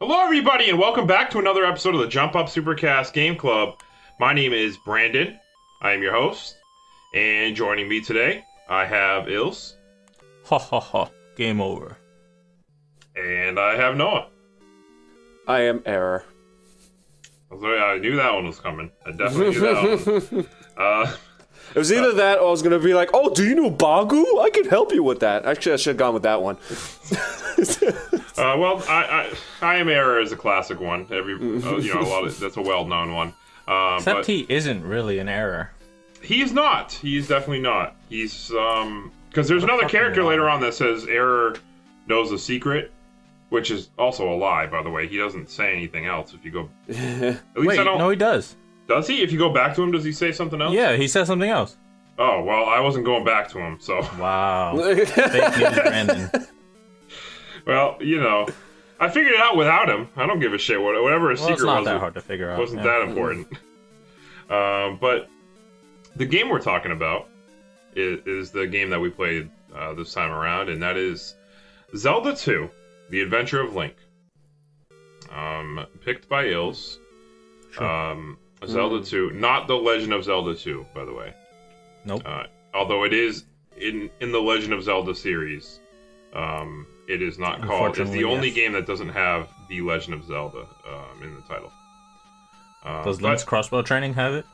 Hello, everybody, and welcome back to another episode of the Jump Up Supercast Game Club. My name is Brandon. I am your host, and joining me today, I have Ilse, Ha ha ha. Game over. and I have Noah. I am error. I knew that one was coming. I definitely knew that one. Uh, It was either that or I was gonna be like, "Oh, do you know Bagu? I could help you with that." Actually, I should have gone with that one. uh, well, I, I, I am error is a classic one. Every, uh, you know, a lot of that's a well-known one. Uh, Except but he isn't really an error. he's not. He's definitely not. He's um, because there's another character lie. later on that says error knows a secret, which is also a lie, by the way. He doesn't say anything else. If you go, at least Wait, I don't. no, he does. Does he? If you go back to him, does he say something else? Yeah, he says something else. Oh well, I wasn't going back to him, so Wow. Fake news, Brandon. Well, you know, I figured it out without him. I don't give a shit. What- Whatever his Well, it's secret not was, that hard to figure out. wasn't yeah. that important. um, but the game we're talking about is, is the game that we played uh, this time around, and that is Zelda 2: The Adventure of Link. Um, picked by Ills. Sure. Um, Zelda 2, not the Legend of Zelda 2, by the way. Nope. Uh, although it is in in the Legend of Zelda series, um, it is not called. It's the only yes. game that doesn't have the Legend of Zelda um, in the title. Uh, Does but- crossbow training have it?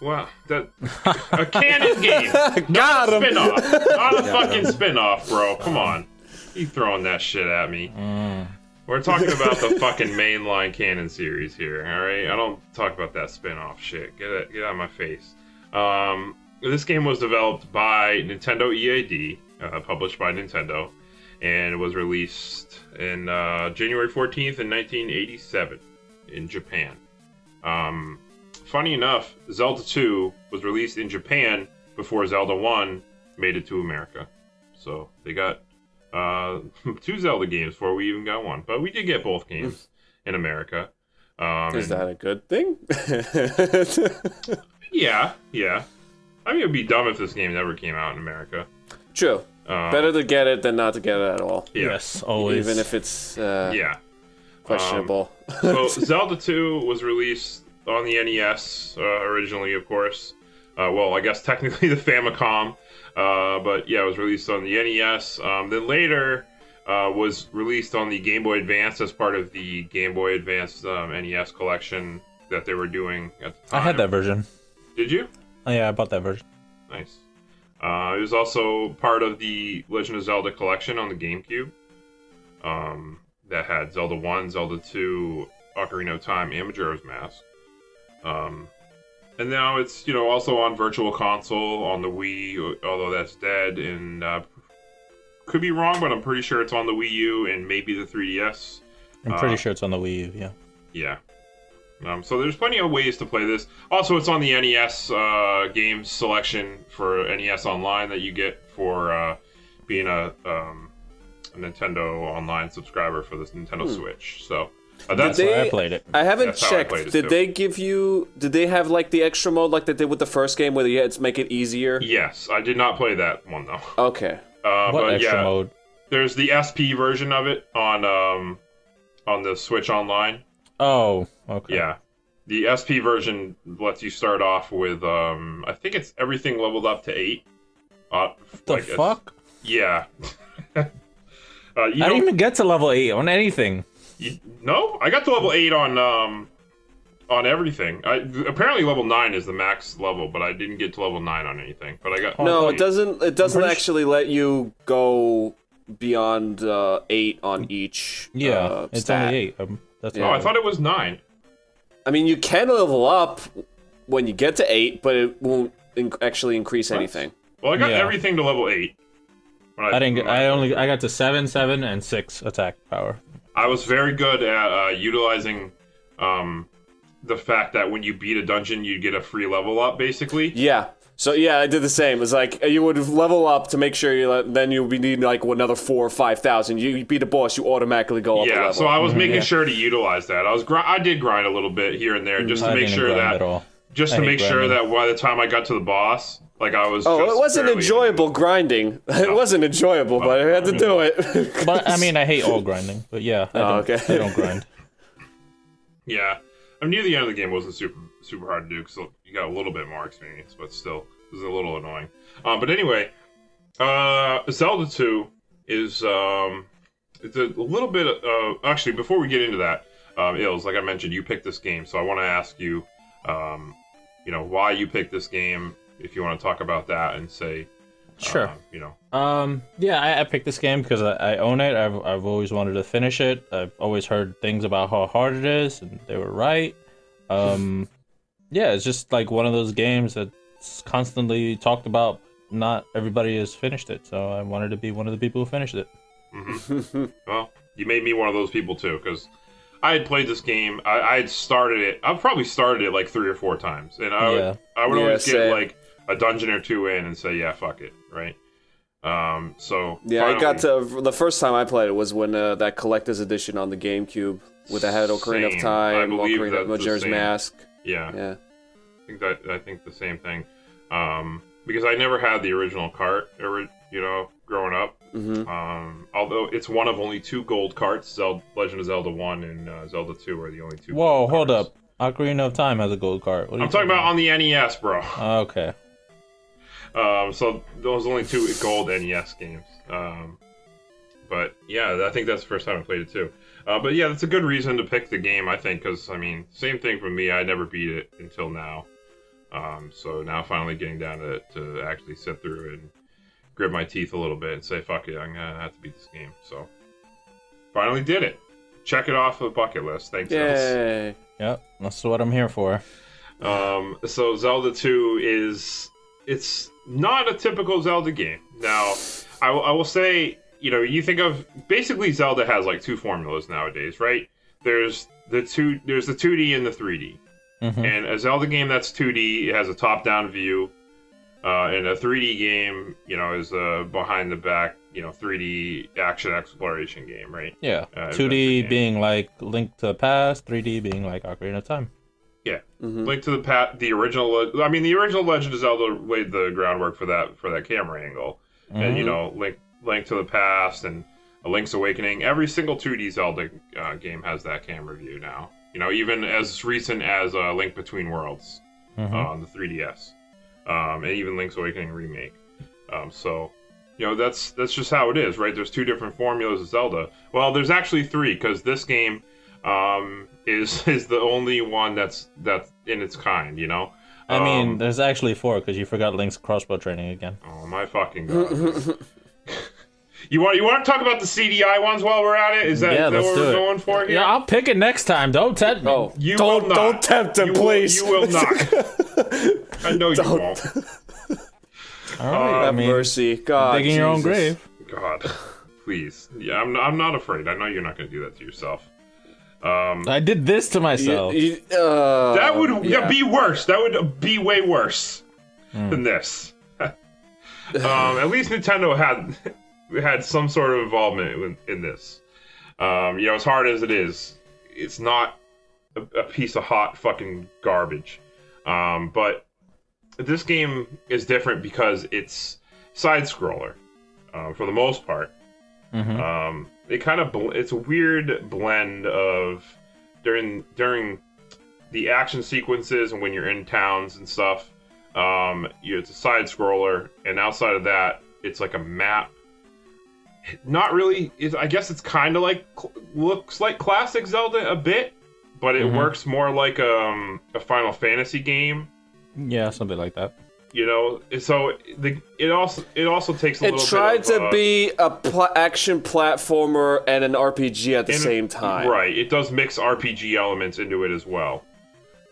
Well, that a canon game, Got him. spin-off, not a fucking spin-off, bro. Come on, you throwing that shit at me? Mm. We're talking about the fucking mainline canon series here, all right? I don't talk about that spin-off shit. Get it, get out of my face. Um, this game was developed by Nintendo EAD, uh, published by Nintendo, and was released in uh, January 14th in 1987 in Japan. Um, funny enough, Zelda 2 was released in Japan before Zelda 1 made it to America. So they got uh, two Zelda games before we even got one. But we did get both games in America. Um, Is that a good thing? Yeah, yeah. I mean, it'd be dumb if this game never came out in America. True. Um, Better to get it than not to get it at all. Yeah. Yes, always. Even if it's uh, Yeah. questionable. So Zelda 2 was released on the NES uh, originally, of course. Uh, well, I guess technically the Famicom, uh, but yeah, it was released on the NES. Um, then later uh, was released on the Game Boy Advance as part of the Game Boy Advance um, NES collection that they were doing at the I had that version. Did you? Oh yeah, I bought that version. Nice. Uh, it was also part of the Legend of Zelda collection on the GameCube. Um, that had Zelda 1, Zelda 2, Ocarina of Time, and Majora's Mask. Um, and now it's, you know, also on Virtual Console on the Wii, although that's dead. And uh, could be wrong, but I'm pretty sure it's on the Wii U and maybe the 3DS. I'm pretty Uh, sure it's on the Wii U. Yeah. Yeah. Um, so there's plenty of ways to play this. Also, it's on the NES uh, games selection for NES Online that you get for uh, being a, um, a Nintendo Online subscriber for this Nintendo Switch. So uh, that's Did Where I played it. I haven't That's how I checked. did too. they give you? Did they have like the extra mode like they did with the first game, where you had to make it easier? yes. I did not play that one though. Okay. Uh, what but extra yeah, mode? there's the SP version of it on um, on the Switch Online. Oh, okay. Yeah. The SP version lets you start off with um I think it's everything leveled up to eight. Uh, The like, fuck? Yeah. uh, you I don't, didn't even get to level eight on anything. you- no, I got to level eight on um on everything. I, apparently level nine is the max level, but I didn't get to level nine on anything. But I got No, eight. it doesn't. It doesn't pretty actually let you go beyond uh, eight on each. Yeah, uh, it's stat. only eight. Um, that's Yeah. Oh. I thought it was nine. I mean, you can level up when you get to eight, but it won't in- actually increase anything. Well, I got Yeah. everything to level eight. When I didn't. Get, I only. I got to seven, seven, and six attack power. I was very good at uh, utilizing um the fact that when you beat a dungeon, you get a free level up, basically. Yeah. So yeah, I did the same. It's like you would level up to make sure you let, then you would need like another four or five thousand. You, you beat a boss, you automatically go up Yeah, level. so I was mm-hmm. making yeah. sure to utilize that. I was gr- I did grind a little bit here and there mm-hmm. just to make sure that just I to hate make sure that by the time I got to the boss, like I was. Oh, just it wasn't barely- enjoyable grinding. It wasn't enjoyable, but I had to do it. But I mean, I hate all grinding. But yeah, I Oh, don't, okay. I don't grind. Yeah, I'm near the end of the game wasn't super super hard to do because you got a little bit more experience, but still, it was a little annoying. Um, but anyway, uh, Zelda Two is um, it's a little bit. Uh, actually, before we get into that, um, Ills, like I mentioned, you picked this game, so I want to ask you, um, you know, why you picked this game. If you want to talk about that and say, Sure. um, you know, Um, yeah, I, I picked this game because I, I own it. I've, I've always wanted to finish it. I've always heard things about how hard it is, and they were right. Um, yeah, it's just like one of those games that's constantly talked about. Not everybody has finished it, so I wanted to be one of the people who finished it. Well, you made me one of those people too, because I had played this game. I, I had started it. I've probably started it like three or four times, and I would, I would Yeah, always get like a dungeon or two in and say, "Yeah, fuck it," right? Um, so yeah, I got to the first time I played it was when uh, that collector's edition on the GameCube with the head Ocarina Same. of I Time, believe Ocarina of the Majora's same. Mask. Yeah, Yeah. I think that I think the same thing. Um, because I never had the original cart, or you know, growing up. hmm Um, although it's one of only two gold carts. Zelda, Legend of Zelda One and uh, Zelda Two are the only two. Whoa, gold hold carts. up! Ocarina of Time has a gold cart. What are I'm talking about on the NES, bro. Okay. Um, so those are only two gold NES games. Um, but yeah, I think that's the first time I played it too. Uh, but yeah, that's a good reason to pick the game, I think, because I mean, same thing for me. I never beat it until now. Um, so now finally getting down to to actually sit through and grit my teeth a little bit and say, "Fuck it, I'm gonna have to beat this game." So finally did it. Check it off the bucket list. Thanks. Els. Yay. Yep, that's what I'm here for. Um, so Zelda 2 is it's not a typical Zelda game. Now, I I will say, you know, you think of basically Zelda has like two formulas nowadays, right? There's the two there's the 2D and the 3D. Mhm. And a Zelda game that's 2D it has a top-down view. Uh, and a 3D game, you know, is a behind the back, you know, 3D action exploration game, right? Yeah, Uh, 2D being like Link to the Past, 3D being like Ocarina of Time. Yeah. Mhm. Link to the Pat, the original. I mean, the original Legend of Zelda laid the groundwork for that for that camera angle, and you Mm-hmm. know, Link Link to the Past and A Link's Awakening. Every single 2D Zelda uh, game has that camera view now. You know, even as recent as uh, Link Between Worlds Mhm. uh, on the 3DS, um, and even Link's Awakening remake. Um, so, you know, that's that's just how it is, right? There's two different formulas of Zelda. Well, there's actually three because this game um, is is the only one that's that's in its kind. You know. I mean, Um, there's actually four because you forgot Link's crossbow training again. oh my fucking god. You want you want to talk about the CDI ones while we're at it? Is that, Yeah, is that what we're it. going for here? Yeah, I'll pick it next time. Don't tempt me. Oh, You don't will not. don't tempt him, You will- please. you will not. I know you Don't. won't. All right, I Have mean, mercy, God. digging your own grave. God, please. Yeah, I'm I'm not afraid. I know you're not going to do that to yourself. Um, I did this to You- myself. you- uh, that would yeah. be worse. That would be way worse than this. um, at least Nintendo had had some sort of involvement in, in this. Um, you know, as hard as it is, it's not a, a piece of hot fucking garbage. Um, but this game is different because it's side scroller uh, for the most part. Mhm. Um, it kind of bl- it's a weird blend of during during the action sequences and when you're in towns and stuff. Um, you, it's a side scroller, and outside of that, it's like a map. Not really. It, I guess it's kind of like looks like classic Zelda a bit, but it Mhm. works more like um, a Final Fantasy game. Yeah, something like that. You know, so the it also it also takes a It little. tried bit of, to uh, be a pl- action platformer and an RPG at the in- same time. Right. It does mix RPG elements into it as well,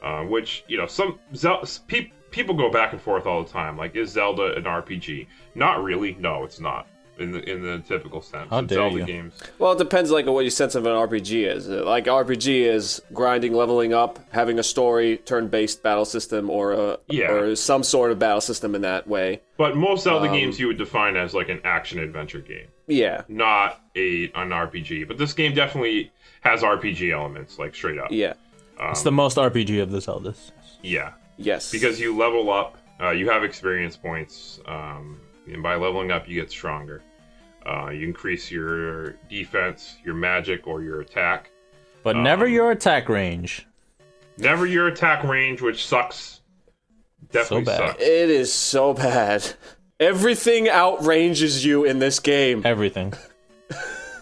uh, which you know some Zel- pe- people go back and forth all the time. Like, is Zelda an RPG? Not really. No, it's not in the in the typical sense. How of dare Zelda you. games. Well, it depends like on what your sense of an RPG is. Like RPG is grinding, leveling up, having a story, turn-based battle system, or a Yeah. or some sort of battle system in that way. But most Zelda Um, games you would define as like an action adventure game, Yeah, not a an RPG. But this game definitely has RPG elements, like straight up. yeah, Um, It's the most RPG of the Zeldas. Yeah. Yes. because you level up. Uh, you have experience points, um, and by leveling up, you get stronger. Uh, you increase your defense, your magic, or your attack. But never Um, your attack range. Never your attack range, which sucks. Definitely bad. sucks. it is so bad. Everything outranges you in this game. Everything.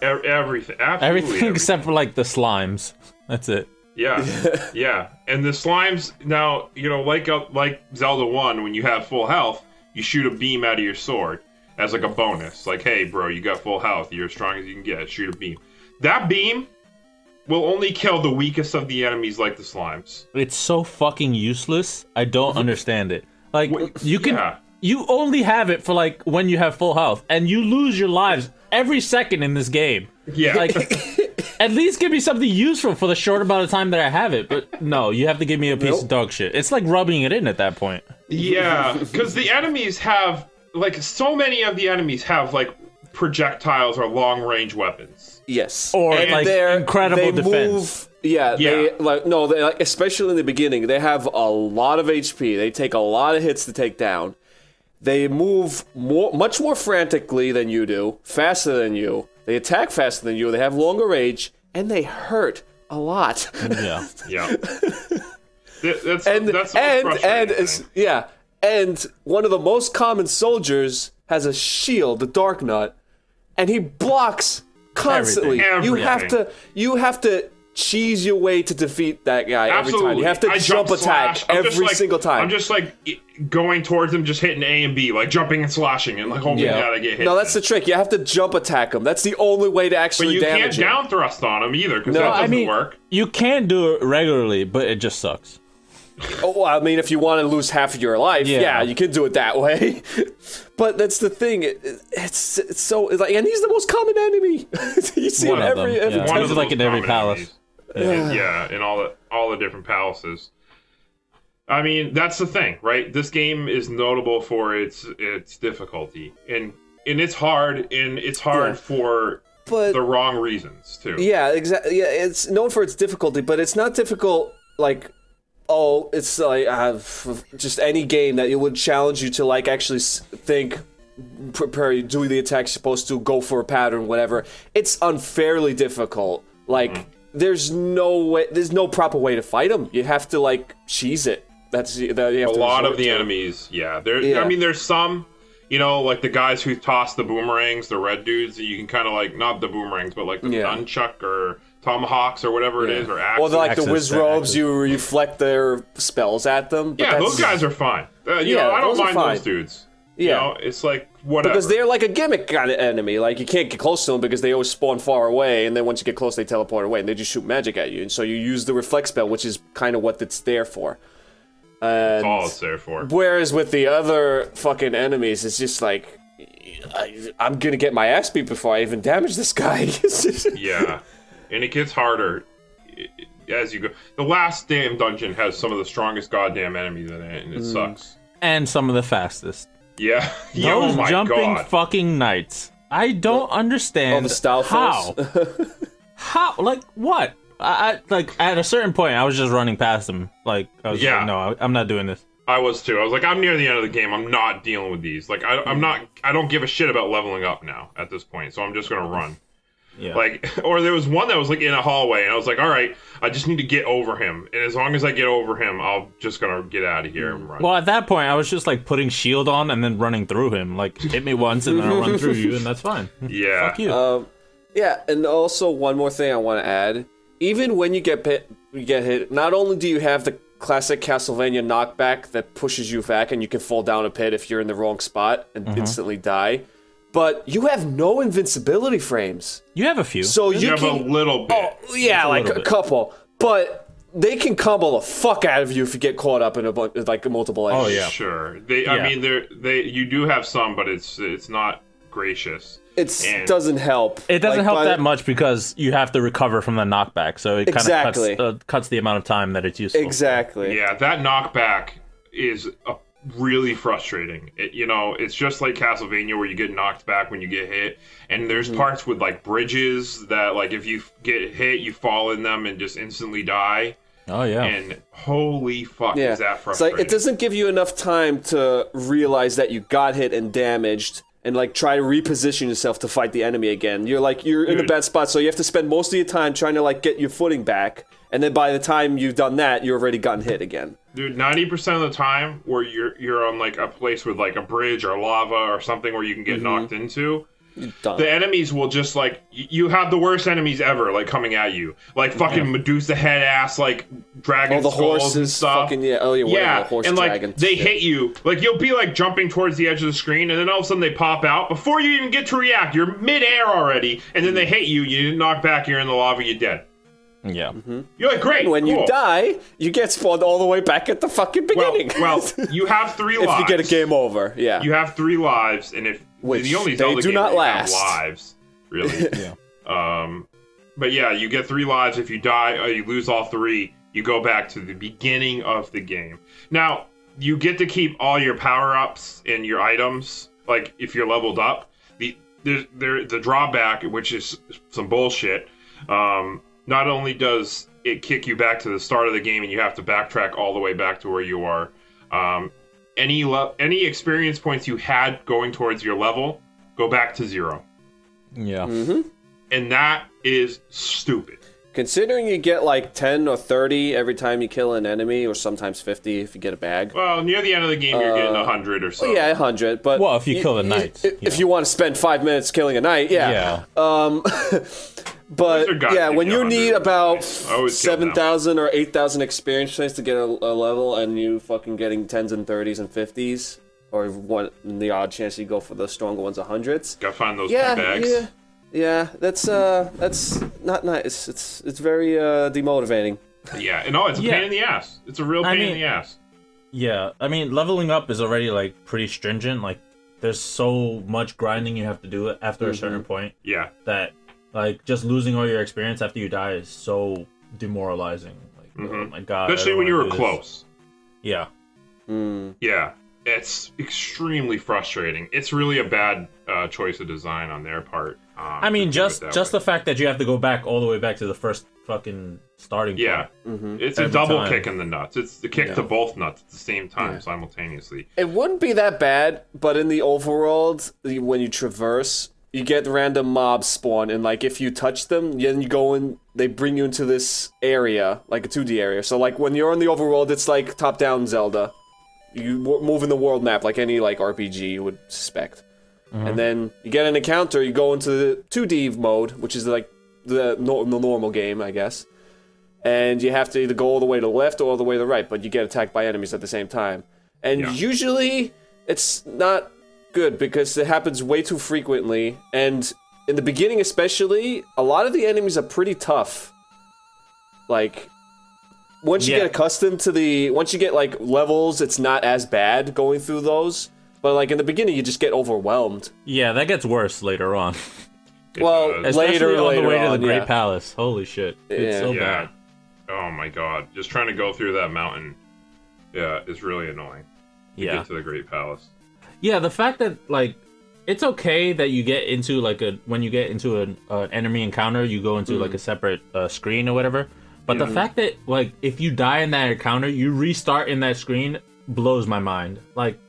E- everything, absolutely Everything except for like the slimes. That's it. Yeah, yeah. And the slimes now, you know, like uh, like Zelda One, when you have full health, you shoot a beam out of your sword as like a bonus. Like, hey, bro, you got full health. You're as strong as you can get. Shoot a beam. That beam will only kill the weakest of the enemies, like the slimes. It's so fucking useless. I don't understand it. Like Wait, you can yeah. you only have it for like when you have full health and you lose your lives every second in this game. Yeah, Like at least give me something useful for the short amount of time that I have it. But no, you have to give me a piece Nope. of dog shit. It's like rubbing it in at that point. yeah. Because the enemies have like so many of the enemies have like projectiles or long range weapons. Yes. Or, and like, they're- incredible they defense. Move, yeah, Yeah. they like no, they like especially in the beginning, they have a lot of HP. They take a lot of hits to take down. They move more, much more frantically than you do, faster than you. They attack faster than you. They have longer range, and they hurt a lot. Yeah. Yeah. Th- that's and that's and and yeah, and one of the most common soldiers has a shield, the Dark Nut, and he blocks constantly. Everything. You have to you have to cheese your way to defeat that guy every time. You have to I jump, attack slash. Every like- single time. I'm just like going towards him, just hitting A and B, like jumping and slashing, and like hoping Yeah. that I get hit. no, that's the trick. You have to jump attack him. That's the only way to actually. but you can't him. down thrust on him either, because No, that doesn't I mean, work. you can do it regularly, but it just sucks. Oh, I mean, if you want to lose half of your life, yeah, Yeah. you can do it that way. but that's the thing. It, it's, it's so it's like, and he's the most common enemy. you see One him of every them, every yeah. One of the like in every palace. enemies. Yeah. yeah, in all the all the different palaces. I mean, that's the thing, right? This game is notable for its its difficulty, and and it's hard, and it's hard Yeah. for But the wrong reasons too. Yeah, exactly. Yeah, it's known for its difficulty, but it's not difficult like oh, it's like uh, f- just any game that it would challenge you to like actually s- think prepare do the attack you're supposed to go for a pattern whatever it's unfairly difficult like Mm-hmm. there's no way there's no proper way to fight them you have to like cheese it that's that you have a lot of the to. enemies yeah there Yeah. i mean there's some you know like the guys who toss the boomerangs the red dudes that you can kind of like not the boomerangs but like the Yeah. nunchuck or tomahawks or whatever it is or axes. or the, like the Axes, Wizzrobes axes. you reflect their spells at them but yeah that's- those guys are fine uh, you Yeah, know i don't those mind fine. those dudes Yeah. you know it's like whatever Because they're like a gimmick kind of enemy. Like you can't get close to them because they always spawn far away, and then once you get close, they teleport away, and they just shoot magic at you. And so you use the reflect spell, which is kind of what it's there for. And That's all it's there for whereas with the other fucking enemies, it's just like I, I'm gonna get my ass beat before I even damage this guy. Yeah and it gets harder i- i- as you go the last damn dungeon has some of the strongest goddamn enemies in it and it Mm. sucks And some of the fastest. yeah yeah Those oh my jumping god fucking knights. I don't understand All the style how. how? Like what? I, I like at a certain point, I was just running past them. Like I was Yeah. like, no, I, I'm not doing this. I was too. I was like, I'm near the end of the game. I'm not dealing with these. Like, I, I'm not. I don't give a shit about leveling up now at this point. So I'm just gonna run. Yeah. Like, or there was one that was like in a hallway, and I was like, all right, I just need to get over him. And as long as I get over him, I'll just gonna get out of here and run. well, at that point, I was just like putting shield on and then running through him. Like hit me once and then I'll run through you, and that's fine. yeah. Fuck you. Um, yeah, and also one more thing I want to add: even when you get hit, you get hit. Not only do you have the classic Castlevania knockback that pushes you back, and you can fall down a pit if you're in the wrong spot and instantly die, but you have no invincibility frames. you have a few. So you, You have can, a little bit. oh yeah, like a bit. couple, but they can combo the fuck out of you if you get caught up in a bunch like multiple enemies. Oh, yeah. Sure. They. I mean, they're they. You do have some, but it's it's not gracious. it doesn't help. it doesn't Like, help that much because you have to recover from the knockback, so it kind of Exactly. cuts, uh, cuts the amount of time that it's useful. Exactly. Yeah, that knockback is uh really frustrating. It, you know, it's just like Castlevania where you get knocked back when you get hit, and there's mm-hmm. parts with like bridges that like if you get hit, you fall in them and just instantly die. Oh yeah. And holy fuck, Yeah, is that it's frustrating? like it doesn't give you enough time to realize that you got hit and damaged, and like try to reposition yourself to fight the enemy again. You're like you're in a bad spot, so you have to spend most of your time trying to like get your footing back, and then by the time you've done that, you've already gotten hit again. Dude, ninety percent of the time, where you're you're on like a place with like a bridge or lava or something where you can get Mm-hmm. knocked into, the enemies will just like y- you have the worst enemies ever like coming at you, like fucking Medusa head ass like dragon All the skulls and horses, stuff. fucking yeah, oh yeah, Yeah, horse and like they shit. hit you, like you'll be like jumping towards the edge of the screen, and then all of a sudden they pop out before you even get to react. You're midair already, and then they hit you. You didn't knock back. You're in the lava. You're dead. Yeah. You're like great. When you die, you get spawned all the way back at the fucking beginning. well, you have three lives. if you get a game over, yeah. you have three lives, and if Which the only they Zelda do game not where you have last. lives, really. Yeah. um, but yeah, you get three lives. If you die, or you lose all three, you go back to the beginning of the game. Now you get to keep all your power ups and your items. Like if you're leveled up, the there's there the drawback, which is some bullshit. Um, not only does it kick you back to the start of the game, and you have to backtrack all the way back to where you are. Um, any le- any experience points you had going towards your level go back to zero, Yeah. Mm-hmm. and that is stupid. Considering you get like 10 or 30 every time you kill an enemy, or sometimes 50 if you get a bag. Well, near the end of the game, you're getting a hundred or so. Uh, Yeah, 100, but. Well, if you kill the knights, If, if you want to spend five minutes killing a knight, yeah. Yeah. Um, but yeah, when you need about I always kill them. 7,000 or 8,000 experience points to get a, a level, and you fucking getting 10s and 30s and 50s, or one, the odd chance you go for the stronger ones, 100s. Gotta find those Yeah, bags. yeah. Yeah, that's uh, that's not nice. It's it's very uh, demotivating. Yeah, and no, it's a Yeah. pain in the ass. It's a real I pain in the ass. Yeah, I mean, leveling up is already like pretty stringent. Like, there's so much grinding you have to do after a certain point Yeah, that, like, just losing all your experience after you die is so demoralizing. Like, oh Mhm. my god. Especially when you were do this. close. Yeah, Mm. Yeah, it's extremely frustrating. It's really a bad uh, choice of design on their part. Um, I mean, just just way. the fact that you have to go back all the way back to the first fucking starting yeah, point. it's a double time. kick in the nuts. It's the kick to both nuts at the same time simultaneously. It wouldn't be that bad, but in the overworld, when you traverse, you get random mobs spawn, and like if you touch them, then you go in. They bring you into this area, like a 2D area. So like when you're in the overworld, it's like top-down Zelda. You w- move in the world map like any like RPG you would suspect. Mm-hmm. And then you get an encounter, you go into the 2D mode, which is like the, no- the normal game, I guess. And you have to either go all the way to the left or all the way to the right, but you get attacked by enemies at the same time. And Yeah. usually it's not good because it happens way too frequently. And in the beginning, especially, a lot of the enemies are pretty tough. Like, once you Yeah. get accustomed to the, once you get like levels, it's not as bad going through those. But like in the beginning, you just get overwhelmed. Yeah, that gets worse later on. Well, does. Especially Later, on later the way to the Great yeah. Palace. Holy shit. It's Yeah. so yeah. bad. Oh my god, just trying to go through that mountain, yeah, it's really annoying. To Yeah. get to the Great Palace. Yeah, the fact that like it's okay that you get into like a when you get into an uh, enemy encounter, you go into like a separate uh, screen or whatever. But the fact that like if you die in that encounter, you restart in that screen blows my mind. Like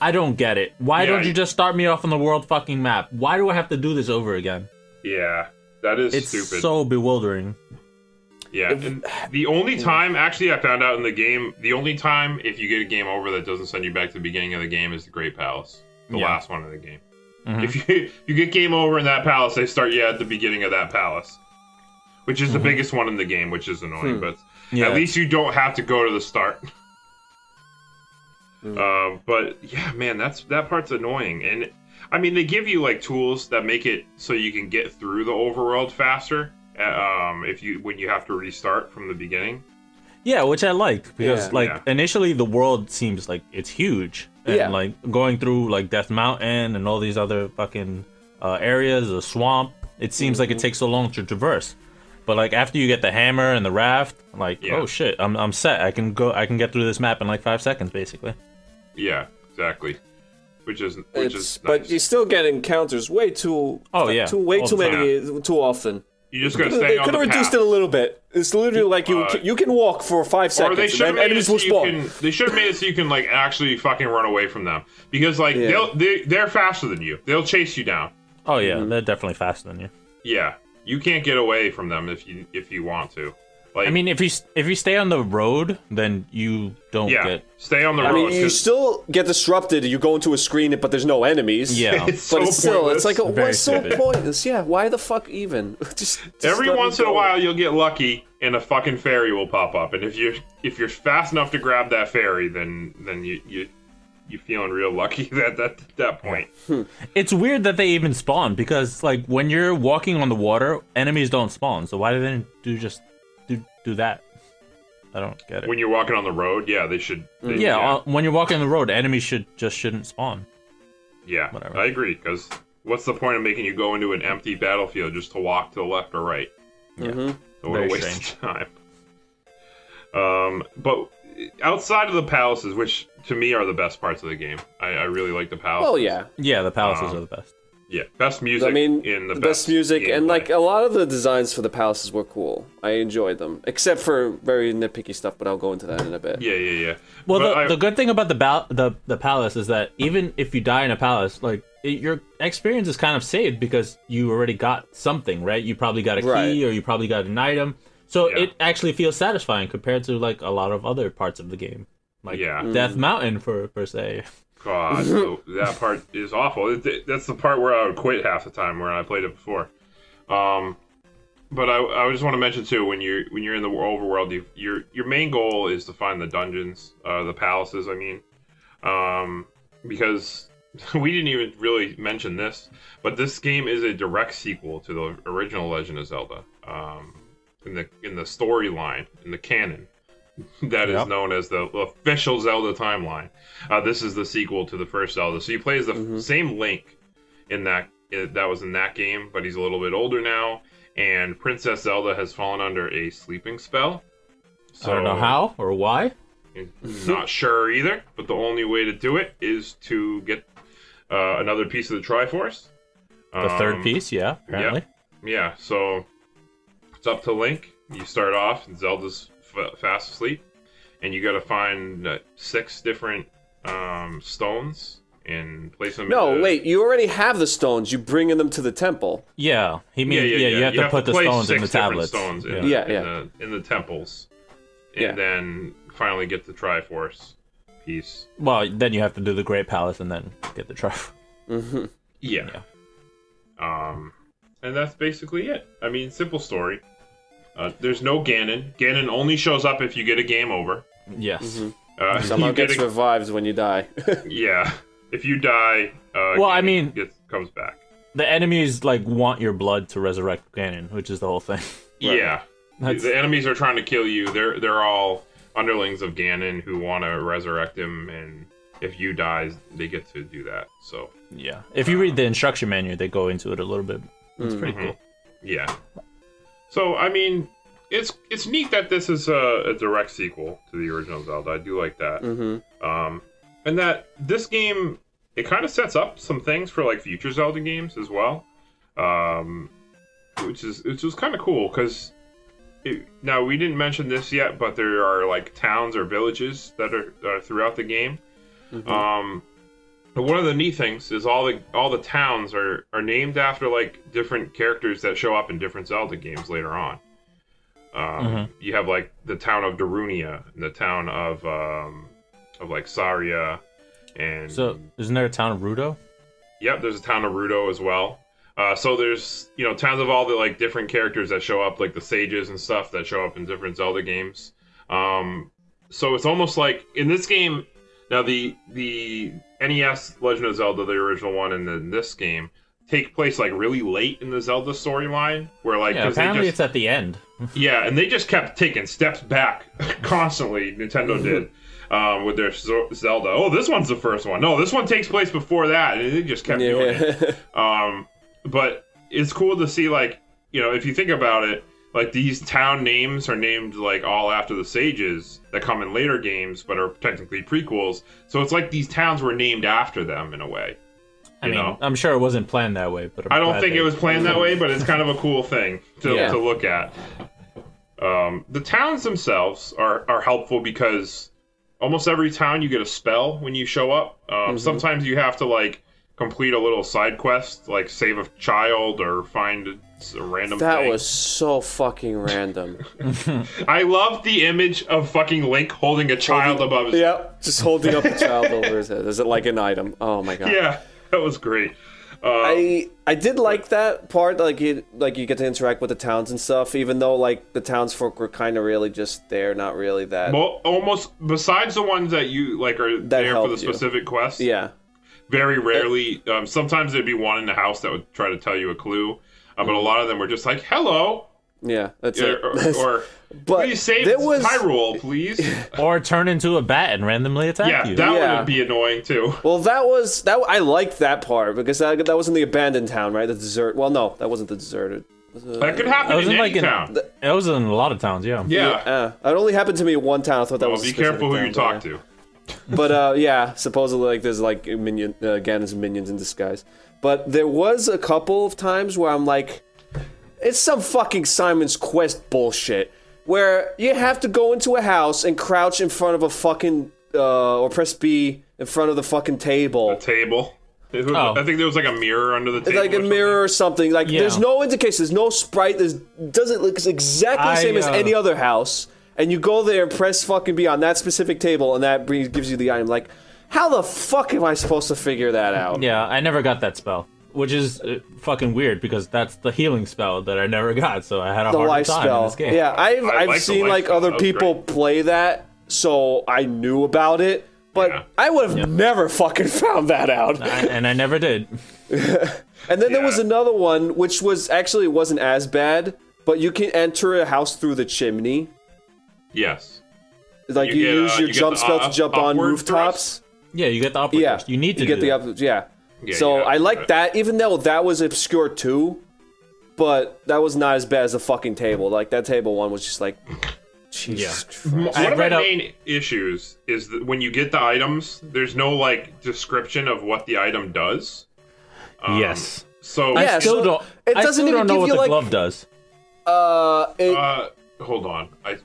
I don't get it. Why Yeah, don't you just start me off on the world fucking map? Why do I have to do this over again? Yeah, that is It's stupid. so bewildering. Yeah, and the only time actually I found out in the game, the only time if you get a game over that doesn't send you back to the beginning of the game is the Great Palace, the Yeah. last one of the game. Mhm. If you you get game over in that palace, they start you at the beginning of that palace, which is the biggest one in the game, which is annoying. But Mm-hmm. Hmm. Yeah. at least you don't have to go to the start. Um, but yeah, man, that's that part's annoying. And I mean, they give you like tools that make it so you can get through the overworld faster. Uh, Um, if you when you have to restart from the beginning. Yeah, which I like because Yeah. like Yeah. initially the world seems like it's huge, and Yeah. like going through like Death Mountain and all these other fucking uh, areas, the swamp. It seems like it takes so long to traverse, but like after you get the hammer and the raft, like Yeah. oh shit, I'm I'm set. I can go. I can get through this map in like five seconds, basically. Yeah, exactly. Which is which It's, is but you still get encounters way too. Oh, yeah, too way all too the many, too often. You just gotta They stay on could the have reduced path. it a little bit. It's literally like you Uh, you can walk for five Or seconds they and should have then made it enemies so will you spawn. can. They should have made it so you can like actually fucking run away from them because like Yeah. they'll they, they're faster than you. They'll chase you down. Oh yeah, they're definitely faster than you. Yeah, you can't get away from them if you if you want to. Like I mean, if you if you stay on the road, then you don't yeah, get. stay on the I road. mean, you 'cause still get disrupted. You go into a screen, but there's no enemies. Yeah. it's so But it's still, pointless. it's like, a, Very what's so stupid. pointless? Yeah, why the fuck even? just, just Every once in a while, you'll get lucky, and a fucking fairy will pop up. And if you're if you're fast enough to grab that fairy, then then you you you feeling real lucky at that that point. Hmm. It's weird that they even spawn because like when you're walking on the water, enemies don't spawn. So why do they do just do do that? I don't get it. When you're walking on the road, yeah, they should. They, yeah, uh, when you're walking on the road, enemies should just shouldn't spawn. yeah, whatever. I agree. Because what's the point of making you go into an empty battlefield just to walk to the left or right? Mhm. So what a Very waste strange. of time. Um, but outside of the palaces, which to me are the best parts of the game, I, I really like the palaces. Well, yeah. Yeah, the palaces Um, are the best. Yeah, best music. I mean, in the, the best music and gameplay. like a lot of the designs for the palaces were cool. I enjoyed them, except for very nitpicky stuff. But I'll go into that in a bit. yeah, yeah, yeah. Well, the, I- the good thing about the bal- the the palace is that even if you die in a palace, like it, your experience is kind of saved because you already got something, right? You probably got a key Right. or you probably got an item, so Yeah. it actually feels satisfying compared to like a lot of other parts of the game, like Yeah. Death mm. Mountain for per se. God, that part is awful. It- That's the part where I would quit half the time where I played it before. Um, but I, I just want to mention too when you're when you're in the overworld, you, your your main goal is to find the dungeons, uh, the palaces. I mean, um, because we didn't even really mention this, but this game is a direct sequel to the original Legend of Zelda. Um, in the in the storyline, in the canon, that is Yep. known as the official Zelda timeline. Uh, this is the sequel to the first Zelda. So he plays the f- Mhm. same Link in that i- that was in that game, but he's a little bit older now. And Princess Zelda has fallen under a sleeping spell. So I don't know how or why. Not sure either, but the only way to do it is to get uh, another piece of the Triforce. The third Um, piece, yeah, apparently. yeah, so it's up to Link. You start off, and Zelda's fast asleep, and you got to find uh, six different um, stones and place them. No, in the- wait. You already have the stones. You bringing them to the temple. Yeah, he means Yeah, yeah, yeah, you have to put the stones in the different tablets. Stones in, yeah. the- Yeah, in. The, in the temples, and Yeah. then finally get the Triforce piece. Well, then you have to do the Great Palace and then get the trophy. hmm Yeah. Um, and that's basically it. I mean, simple story. Uh, there's no Ganon. Ganon only shows up if you get a game over. Yes. Uh, Somehow you get gets a- revived when you die. yeah. If you die, uh, Well, I mean- gets, comes back. The enemies like want your blood to resurrect Ganon, which is the whole thing. Yeah. That's- The enemies are trying to kill you. They're they're all underlings of Ganon who want to resurrect him, and if you die, they get to do that. So Yeah. If you read the instruction manual, they go into it a little bit. It's pretty Mhm. cool. Yeah. So I mean, it's it's neat that this is a, a direct sequel to the original Zelda. I do like that. hmm Um, and that this game it kind of sets up some things for like future Zelda games as well. Um, which is which was kind of cool because now we didn't mention this yet, but there are like towns or villages that are, that are throughout the game. Um, but one of the neat things is all the all the towns are are named after like different characters that show up in different Zelda games later on. Um, Mhm. You have like the town of Darunia and the town of um, of like Saria, and So, isn't there a town of Ruto? Yep, there's a town of Ruto as well. Uh, so there's you know towns of all the like different characters that show up, like the sages and stuff that show up in different Zelda games. Um, so it's almost like in this game now the the NES Legend of Zelda, the original one, and then this game take place like really late in the Zelda storyline, where like yeah, 'cause they apparently just- it's at the end. yeah, and they just kept taking steps back constantly. Nintendo did um, with their Zelda. Oh, this one's the first one. No, this one takes place before that, and they just kept doing it. Um, but it's cool to see, like, you know, if you think about it, like these town names are named like all after the sages that come in later games, but are technically prequels. So it's like these towns were named after them in a way. I mean, know? I'm sure it wasn't planned that way, but I'm I don't think they- it was planned that way, but it's kind of a cool thing to, Yeah. to look at. Um, the towns themselves are, are helpful because almost every town you get a spell when you show up. Um, Mm-hmm. Sometimes you have to like complete a little side quest, like save a child or find a, a random. That thing. was so fucking random. I love the image of fucking Link holding a child above his. yeah, just holding up a child over his head. Is it like an item? Oh my god. Yeah, that was great. Uh, I I did like that part, like you like you get to interact with the towns and stuff, even though like the townsfolk were kind of really just there, not really that. Well, almost besides the ones that you like are there for help the you. specific quest. yeah, Very rarely. Um, sometimes there'd be one in the house that would try to tell you a clue, uh, but a lot of them were just like "Hello," yeah, that's or, it. or, or But "Please save there was- Hyrule, please." or turn into a bat and randomly attack yeah, you. that Yeah. would be annoying too. well, that was that. I liked that part because that that was in the abandoned town, right? The desert. Well, no, that wasn't the deserted. That could happen I was in in, any like, in- town. it was in a lot of towns, yeah. yeah. Uh, it only happened to me in one town. I thought that well, was. a be careful who you town, talk to. But uh, yeah, supposedly like there's like minion uh, Ganon's minions in disguise. But there was a couple of times where I'm like, it's some fucking Simon's Quest bullshit, where you have to go into a house and crouch in front of a fucking uh, or press B in front of the fucking table. A Table. Was- Oh. I think there was like a mirror under the table. like a something. mirror or something. Like Yeah. there's no indication, there's no sprite. There's doesn't look exactly the I, same as uh, any other house. And you go there and press fucking B on that specific table, and that brings gives you the item. Like, how the fuck am I supposed to figure that out? Yeah, I never got that spell, which is uh, fucking weird because that's the healing spell that I never got. So I had a the hard life time in spell. this game. Yeah, I've I I've like seen like spell. other That people great. play that, so I knew about it. But Yeah. I would have never fucking found that out. I- and I never did. And then there was another one, which was actually it wasn't as bad, but you can enter a house through the chimney. Yes. Like You you, get, use uh, your you jump the spell to jump on upward rooftops. Yeah, you get the upper Yeah, thrust. You need to you get do the that. up. Yeah. Yeah, so you I like it. that, even though that was obscure too. But that was not as bad as the fucking table. Like that table one was just like, Jesus Christ. One I of my read up- main issues is that when you get the items, there's no like description of what the item does. Um, yes. So Yeah, I still so don't. it doesn't still even don't know give what you, the like- glove does. Uh, it, uh, hold on. I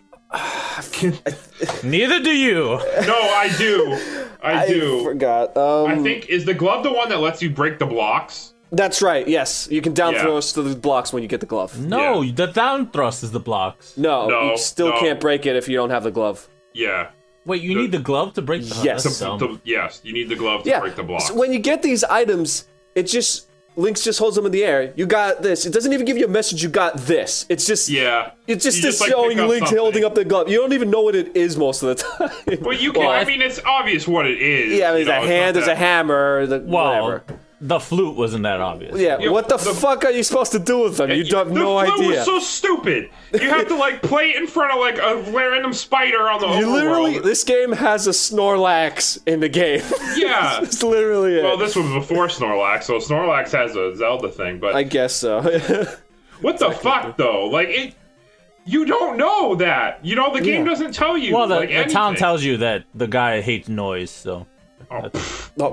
Neither do you. no, I do. I I do. forgot. Um, I think is the glove the one that lets you break the blocks? that's right. Yes, you can down Yeah. throw us to the blocks when you get the glove. No, the down thrust is the blocks. No, No, you still no. can't break it if you don't have the glove. Yeah. Wait, you need the glove to break the Yes. The- the- yes, you need the glove to Yeah. break the blocks. So when you get these items, it just Link just holds them in the air. You got this. It doesn't even give you a message. You got this. It's just yeah. It's just You this like, showing pick up Link something. holding up the glove. You don't even know what it is most of the time. But you can. Well, I I- mean, it's obvious what it is. yeah, I mean, there's know, a hand, not there's a hammer, the, well, whatever. The flute wasn't that obvious. Yeah, Yeah, what the, the- fuck are you supposed to do with them? You have the no flow idea. was so stupid. You have to like play it in front of like a random spider on the you literally, this game has a Snorlax in the game. Yeah. That's literally it. Well, this was before Snorlax, so Snorlax has a Zelda thing. But I guess so. what the fuck, though? Like it, you don't know that. You know, the game Yeah. doesn't tell you. Well, the, like, the town tells you that the guy hates noise, so. Oh, No,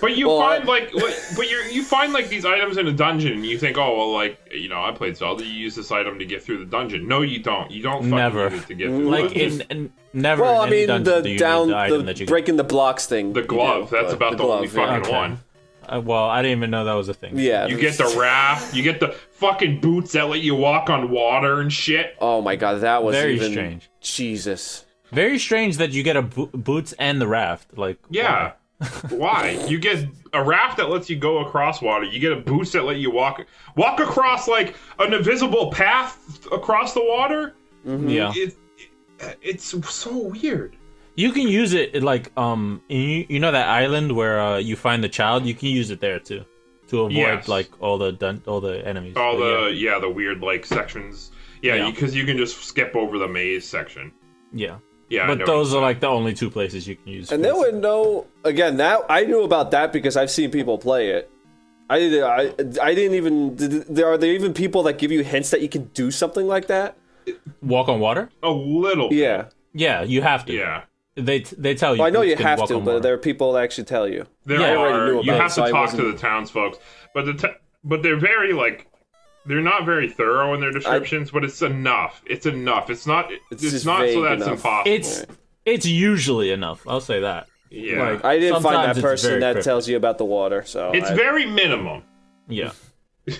But you Well, find I- like, like, but you you find like these items in a dungeon, and you think, oh well, like you know, I played Zelda. You use this item to get through the dungeon. No, you don't. You don't fucking Never. use it to get through. Like, the in, in never. well, in I mean, dungeon the do down, the the that you breaking the blocks thing. the glove. do, that's but about the, only glove, yeah. fucking Okay. one. Uh, well, I didn't even know that was a thing. Yeah. You get the raft. You get the fucking boots that let you walk on water and shit. Oh my god, that was Very even strange. Jesus. Very strange that you get a bo- boots and the raft. Like, Yeah. Why? You get a raft that lets you go across water. You get a boots that let you walk walk across like an invisible path across the water. Mm-hmm. yeah. It, it it's so weird. You can use it like um, you, you know that island where uh, you find the child. You can use it there too, to avoid Yes. like all the dun- all the enemies. All But the yeah. the weird like sections. Yeah, Yeah. because you can just skip over the maze section. yeah, yeah. Yeah, but those are like the only two places you can use. And there fence. were no again that I knew about that because I've seen people play it. I did I I didn't even did, there are there even people that give you hints that you can do something like that? walk on water. a little. Yeah. Yeah, you have to. Yeah. they they tell you. Well, I know you have to, but water. there are people that actually tell you. There Yeah, are. knew you have it, to I talk to wasn't- the townsfolk, but the t- but they're very like they're not very thorough in their descriptions. but it's enough. It's enough. It's not. It's, It's not so that's enough. impossible. it's it's usually enough. I'll say that. yeah. like- I didn't find that person that cryptic. tells you about the water. So it's I- very minimum. Yeah.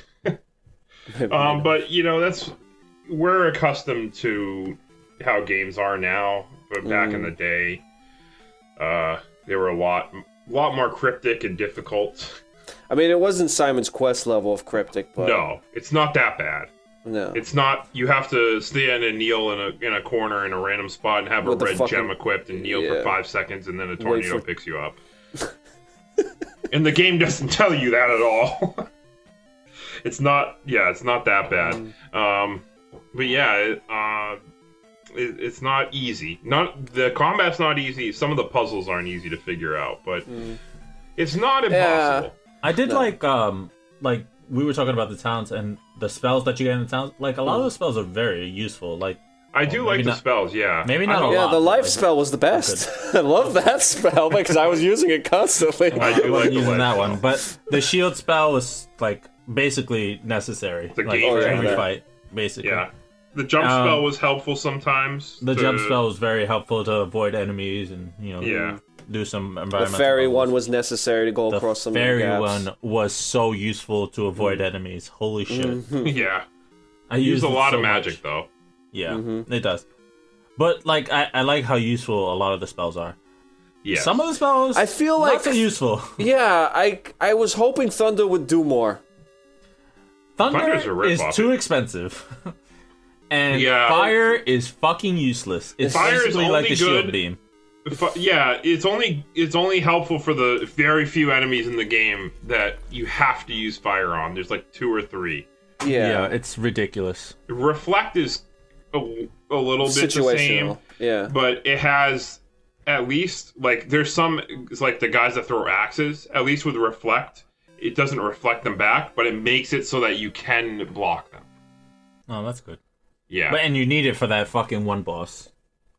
Um, but you know that's we're accustomed to how games are now. But back in the day, uh, they were a lot, a lot more cryptic and difficult. I mean, it wasn't Simon's Quest level of cryptic, but No, it's not that bad. no. It's not. You have to stand and kneel in a in a corner in a random spot and have With a red fucking- gem equipped and kneel for five seconds, and then a tornado for- picks you up. and the game doesn't tell you that at all. it's not. Yeah, it's not that bad. Mm. Um, but yeah, it, uh, it, it's not easy. Not the combat's not easy. Some of the puzzles aren't easy to figure out, but it's not impossible. Yeah. Impossible. I did like um like we were talking about the towns and the spells that you get in the towns. Like a lot of the spells are very useful. Like I do Well, like the not- spells. Yeah, maybe not a don't- yeah, lot, the life like, spell was the best. I love that spell because I was using it constantly. I do I like wasn't the using that spell. one, but the shield spell was like basically necessary. The like game for changer. every fight, basically. Yeah. The jump Um, spell was helpful sometimes. The to- jump spell was very helpful to avoid enemies and you know Yeah. Do some the environmental. fairy puzzles. one was necessary to go the across some fairy gaps. one was so useful to avoid mm-hmm. enemies. Holy shit! Mm-hmm. Yeah. I Used used a lot so of magic much. though. Yeah, mm-hmm. it does. But like I, I like how useful a lot of the spells are. Yeah. Some of the spells I feel not like so useful. yeah, I I was hoping Thunder would do more. Thunder a is off too expensive. and Yeah. fire is fucking useless. It's Fire is basically like only the shield beam. Fu- yeah, it's only it's only helpful for the very few enemies in the game that you have to use fire on. There's like two or three. Yeah. Yeah, it's ridiculous. Reflect is a, a little bit the same, situational. Yeah, but it has at least like there's some it's like the guys that throw axes. At least with reflect, it doesn't reflect them back, but it makes it so that you can block them. Oh, that's good. Yeah. But and you need it for that fucking one boss.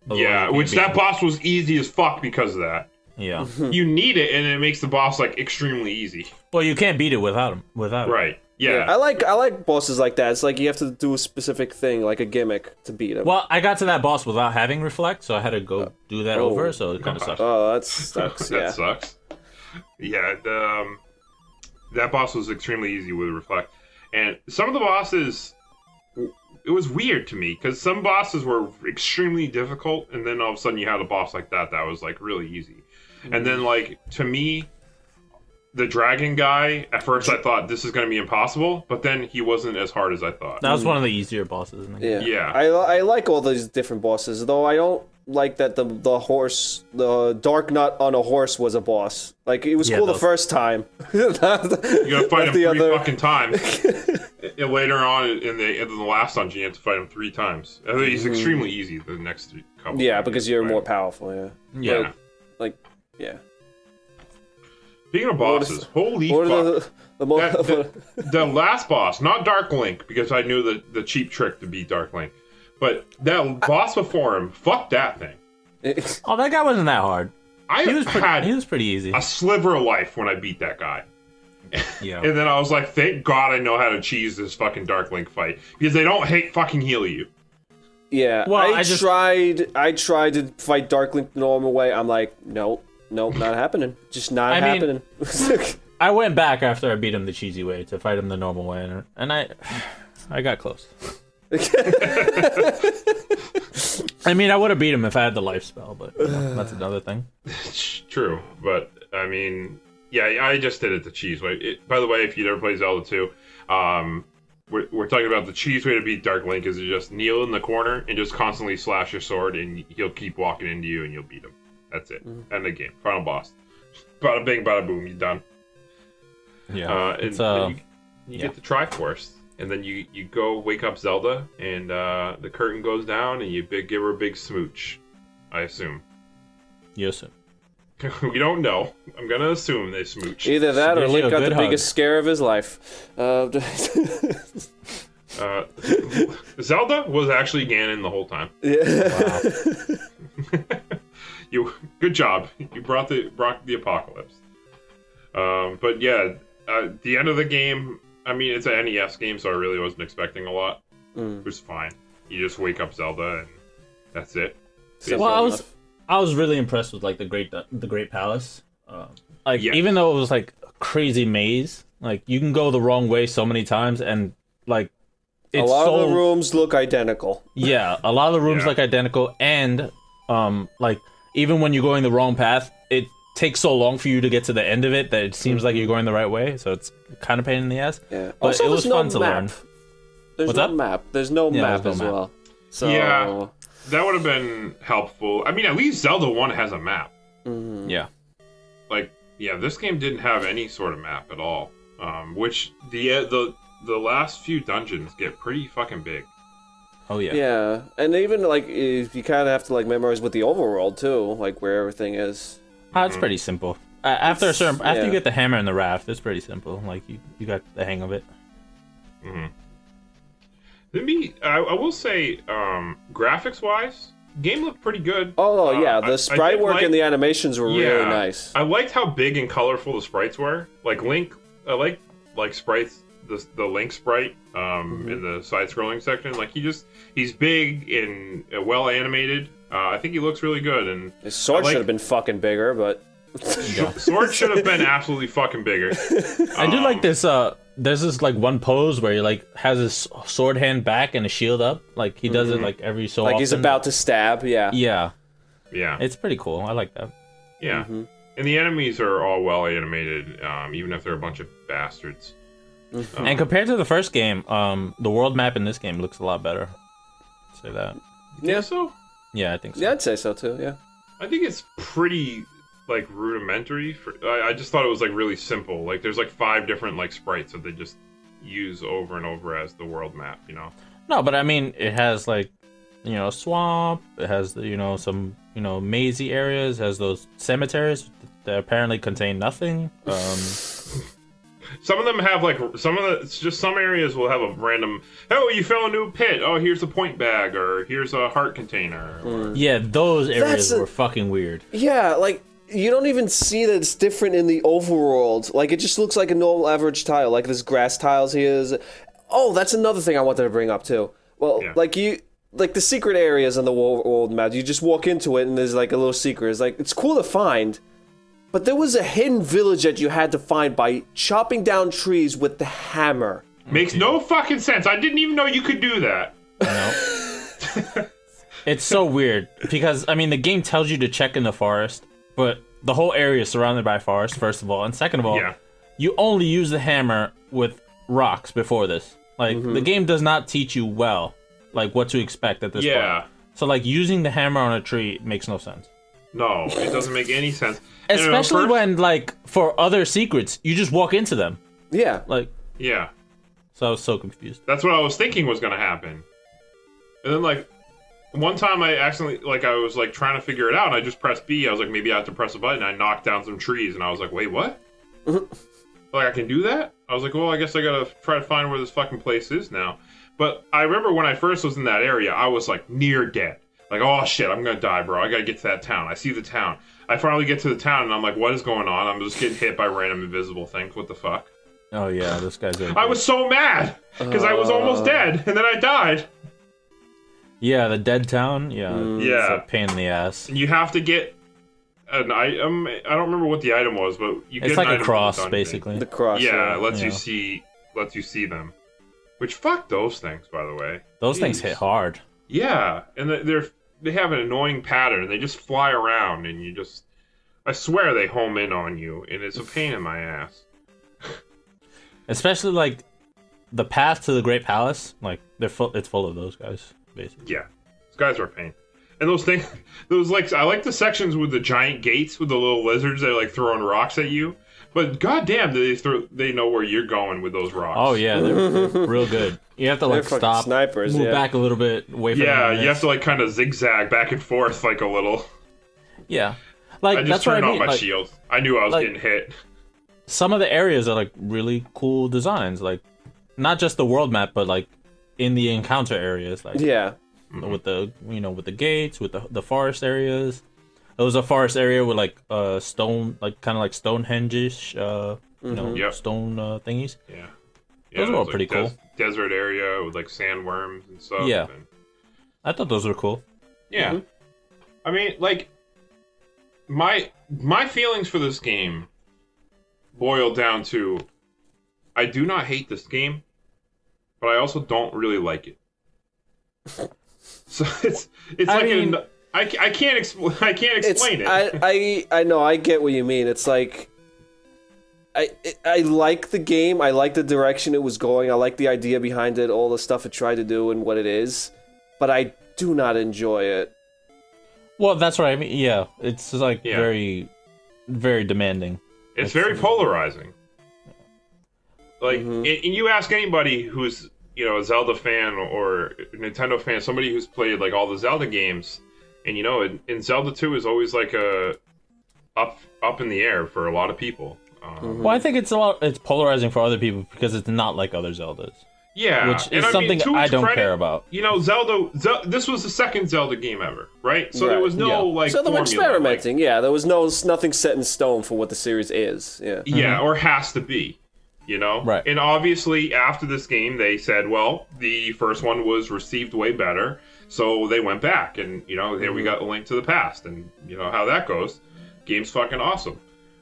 Otherwise you yeah, which that him. boss was easy as fuck because of that. Yeah. you need it, and it makes the boss like extremely easy. well, you can't beat it without him. Without it. Right? yeah. Yeah. I like I like bosses like that. It's like you have to do a specific thing, like a gimmick, to beat him. Well, I got to that boss without having reflect, so I had to go do that oh. over. So it kind of sucks. Oh, that sucks. that yeah. sucks. Yeah. The, um, that boss was extremely easy with reflect, and some of the bosses. It was weird to me because some bosses were extremely difficult, and then all of a sudden you had a boss like that that was like really easy. And then, mm-hmm. like to me, the dragon guy. At first, I thought this is going to be impossible, but then he wasn't as hard as I thought. that was one of the mm. easier bosses. In the game. Yeah. Yeah. I, I like all these different bosses, though I don't like that the the horse, the Darknut on a horse was a boss. Like it was Yeah, cool the first time. You gotta fight him the three other- fucking times. and later on in the in the last dungeon, you have to fight him three times. I think He's mhm. extremely easy the next three couple. Yeah, because you you're more him. powerful. Yeah. Yeah. But, like, yeah. Speaking of What is- bosses, holy What fuck! the the, mo- That- the, the last boss, not Dark Link, because I knew the the cheap trick to beat Dark Link, but that boss before him, fuck that thing. Oh, that guy wasn't that hard. I He was pretty. had He was pretty easy. a sliver of life when I beat that guy. Yeah. And then I was like, thank God I know how to cheese this fucking Dark Link fight. Because they don't hate fucking heal you. yeah. Well, I, I just- tried. I tried to fight Dark Link the normal way. I'm like, nope, nope, not happening. Just not I mean- happening. I went back after I beat him the cheesy way to fight him the normal way, and, and I, I got close. I mean, I would have beat him if I had the life spell, but you know, that's another thing. It's true, but I mean, yeah, I just did it the cheese way. It, by the way, if you never play Zelda 2, um, we're, we're talking about the cheese way to beat Dark Link is to just kneel in the corner and just constantly slash your sword, and he'll keep walking into you, and you'll beat him. That's it. End of game. Final boss. Bada bing, bada boom. You're done. Yeah, Uh, and it's uh, then you, you yeah. get the Triforce, and then you you go wake up Zelda, and uh, the curtain goes down, and you big give her a big smooch. I assume. yes, sir. we don't know. I'm gonna assume they smooch. Either that or Link got the hug. biggest scare of his life. Uh, Uh, Zelda was actually Ganon the whole time. yeah. You you good job. You brought the brought the apocalypse. Um, but yeah, uh, the end of the game. I mean, it's an NES game, so I really wasn't expecting a lot. Mm. It was fine. You just wake up Zelda, and that's it. Simple Well, I was enough. I was really impressed with like the great the Great Palace. Uh, like Yes. even though it was like a crazy maze, like you can go the wrong way so many times, and like A lot so of the rooms look identical. yeah, a lot of the rooms Yeah. look identical, and um like even when you're going the wrong path, it takes so long for you to get to the end of it that it seems like you're going the right way. So it's kind of pain in the ass. Yeah. But also, it was there's no fun to map. learn. There's What's no that? map. There's no Yeah, map there's as map. well. So Yeah. That would have been helpful. I mean, at least Zelda One has a map. mhm. Yeah. Like, yeah, this game didn't have any sort of map at all. Um, which the uh, the the last few dungeons get pretty fucking big. Oh yeah. Yeah, and even like if you kind of have to like memorize with the overworld too, like where everything is. Ah, it's pretty simple. Uh, after a certain, after yeah. you get the hammer and the raft, it's pretty simple. Like you, you got the hang of it. To me, I, I will say, um, graphics wise, game looked pretty good. Oh Uh, yeah, I- I the sprite did work like- and the animations were Yeah. really nice. I liked how big and colorful the sprites were. Like Link, I like like sprites. The, the Link sprite um, in the side-scrolling section, like he just he's big and uh, well animated. Uh, I think he looks really good, and His sword like- should have been fucking bigger, but Sword should have been absolutely fucking bigger. I do Um, like this. Uh, there's this like one pose where he like has his sword hand back and a shield up. Like he does it like every so like often. he's about to stab. Yeah. Yeah, Yeah, it's pretty cool. I like that. yeah. Mm-hmm. And the enemies are all well animated, um, even if they're a bunch of bastards. Mm-hmm. And compared to the first game, um, the world map in this game looks a lot better. Say that. Yeah. So Yeah, I think so. Yeah, I'd say so too. Yeah. I think it's pretty like rudimentary. For I, I just thought it was like really simple. Like there's like five different like sprites that they just use over and over as the world map. You know. No, but I mean, it has like, you know, swamp. It has you know some you know mazy areas. It has those cemeteries that apparently contain nothing. Um, Some of them have like some of the it's just some areas will have a random oh you fell into a new pit oh here's a point bag or here's a heart container or, yeah, those areas a- were fucking weird. Yeah, like you don't even see that it's different in the overworld. Like it just looks like a normal average tile, like this grass tiles he is. Oh, that's another thing I wanted to bring up too. Well, Yeah. like you like the secret areas on the wo- world map, you just walk into it and there's like a little secret. It's like it's cool to find. But there was a hidden village that you had to find by chopping down trees with the hammer. makes no fucking sense. I didn't even know you could do that. No. it's so weird because I mean the game tells you to check in the forest, but the whole area is surrounded by forest. First of all, and second of all, Yeah. you only use the hammer with rocks before this. Like the mm-hmm. game does not teach you well, like what to expect at this Yeah. point. So like using the hammer on a tree makes no sense. No, it doesn't make any sense. And, Especially first- when like for other secrets, you just walk into them. Yeah. Like yeah, so I was so confused. that's what I was thinking was gonna happen. And then like one time I accidentally like I was like trying to figure it out and I just pressed B. I was like maybe I have to press a button. I knocked down some trees and I was like, wait, what? like I can do that? I was like, well, I guess I gotta try to find where this fucking place is now. But I remember when I first was in that area, I was like near dead. Like, oh shit, I'm gonna die, bro. I gotta get to that town. I see the town. I finally get to the town and I'm like, what is going on? I'm just getting hit by random invisible things. What the fuck? Oh yeah, this guy's. I was so mad because I was almost uh. dead and then I died. Yeah, the dead town. Yeah, mm. it's Yeah. a pain in the ass. You have to get an item. I don't remember what the item was, but you get It's an like item a from the cross, basically. The cross. Yeah, it lets Yeah. you see lets you see them. Which fuck those things, by the way. Those things hit hard. Yeah, and they- they're they have an annoying pattern. They just fly around, and you just. I swear they home in on you, and it's a pain in my ass. Especially like the path to the Great Palace. Like they're full. It's full of those guys, basically. Yeah, those guys are a pain. And those things, those like, I like the sections with the giant gates with the little lizards that are like throwing rocks at you. But goddamn, they throw? They know where you're going with those rocks. Oh yeah, they're, they're real good. You have to like stop, snipers, move yeah. back a little bit, wait for Yeah, you have to like kind of zigzag back and forth like a little. Yeah, like I just that's what I turned off my like, shield. I knew I was like- getting hit. some of the areas are like really cool designs. Like not just the world map, but like in the encounter areas. Like Yeah. with the you know with the gates, with the the forest areas. it was a forest area with like uh stone, like kind of like Stonehenge-ish, uh, you know, Yep. stone uh, thingies. Yeah. Those it were all was, pretty cool. desert area with like sandworms and stuff. Yeah. and- I thought those were cool. yeah. Mm-hmm. I mean, like my my feelings for this game boil down to I do not hate this game, but I also don't really like it. so it's it's I like mean- an, I, I can't expl- I can't It's explain it. I, I I know I get what you mean. It's like I I like the game. I like the direction it was going. I like the idea behind it, all the stuff it tried to do, and what it is. But I do not enjoy it. Well, that's what I mean. Yeah, it's like Yeah. very, very demanding. It's very polarizing. Like, Mhm. and, and you ask anybody who's you know a Zelda fan or a Nintendo fan, somebody who's played like all the Zelda games, and you know, in, in Zelda Two is always like a up up in the air for a lot of people. Um, Well, I think it's a lot. It's polarizing for other people because it's not like other Zeldas, Yeah, which and is I something to I don't credit, care about. You know, Zelda. Zel- this was the second Zelda game ever, right? So there was no Yeah. like. so they were formula, like- experimenting. yeah, there was no nothing set in stone for what the series is. Yeah. Yeah, or has to be. You know? Right. And obviously, after this game, they said, well, the first one was received way better. So they went back, and, you know, here we got a link to the past. And, you know, how that goes. Game's fucking awesome.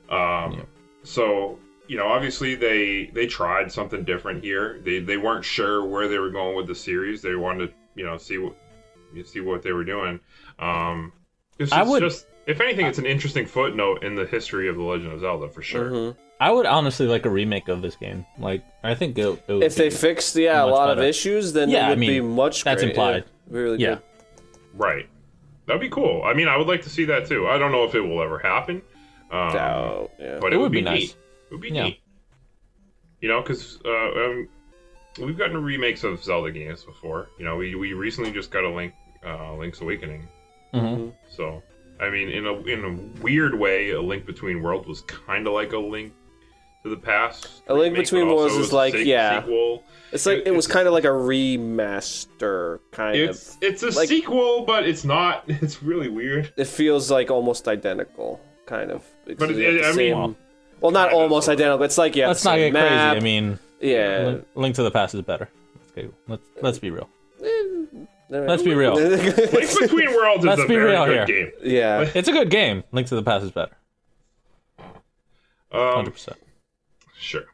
Um, So, you know, obviously, they they tried something different here. They, they weren't sure where they were going with the series. They wanted to, you know, see what, you see what they were doing. Um, it's I would- just, if anything, it's an interesting footnote in the history of The Legend of Zelda, for sure. Mhm. I would honestly like a remake of this game. Like, I think it, it would If they be- fixed yeah a much lot of issues, then Yeah, it I would be mean, much. that's great, implied. Yeah. Really yeah, good. Right. That'd be cool. I mean, I would like to see that too. I don't know if it will ever happen. Um, Doubt, yeah. But it, It would, would be, be nice. neat. It would be Yeah. neat. You know, because uh, um, we've gotten remakes of Zelda games before. You know, we, we recently just got a Link uh, Link's Awakening. Mhm. So, I mean, in a in a weird way, a Link Between Worlds was kind of like a Link to the Past. A Link remake, Between Worlds is like- se- yeah. sequel. It's like It- it was kind of like a remaster, kind It's of. it's a like- sequel, but it's not. It's really weird. It feels like almost identical, kind of. It's But it- like the I mean- well, not almost sort of. identical. It's like yeah, let's not same get crazy. I mean, yeah. Link, Link to the Past is better. Okay, let's let's be real. Let's Let's be real. Link Between Worlds is Let's a be very real good here. game. yeah. It's a good game. Link to the Past is better. Um, Hundred percent. Sure.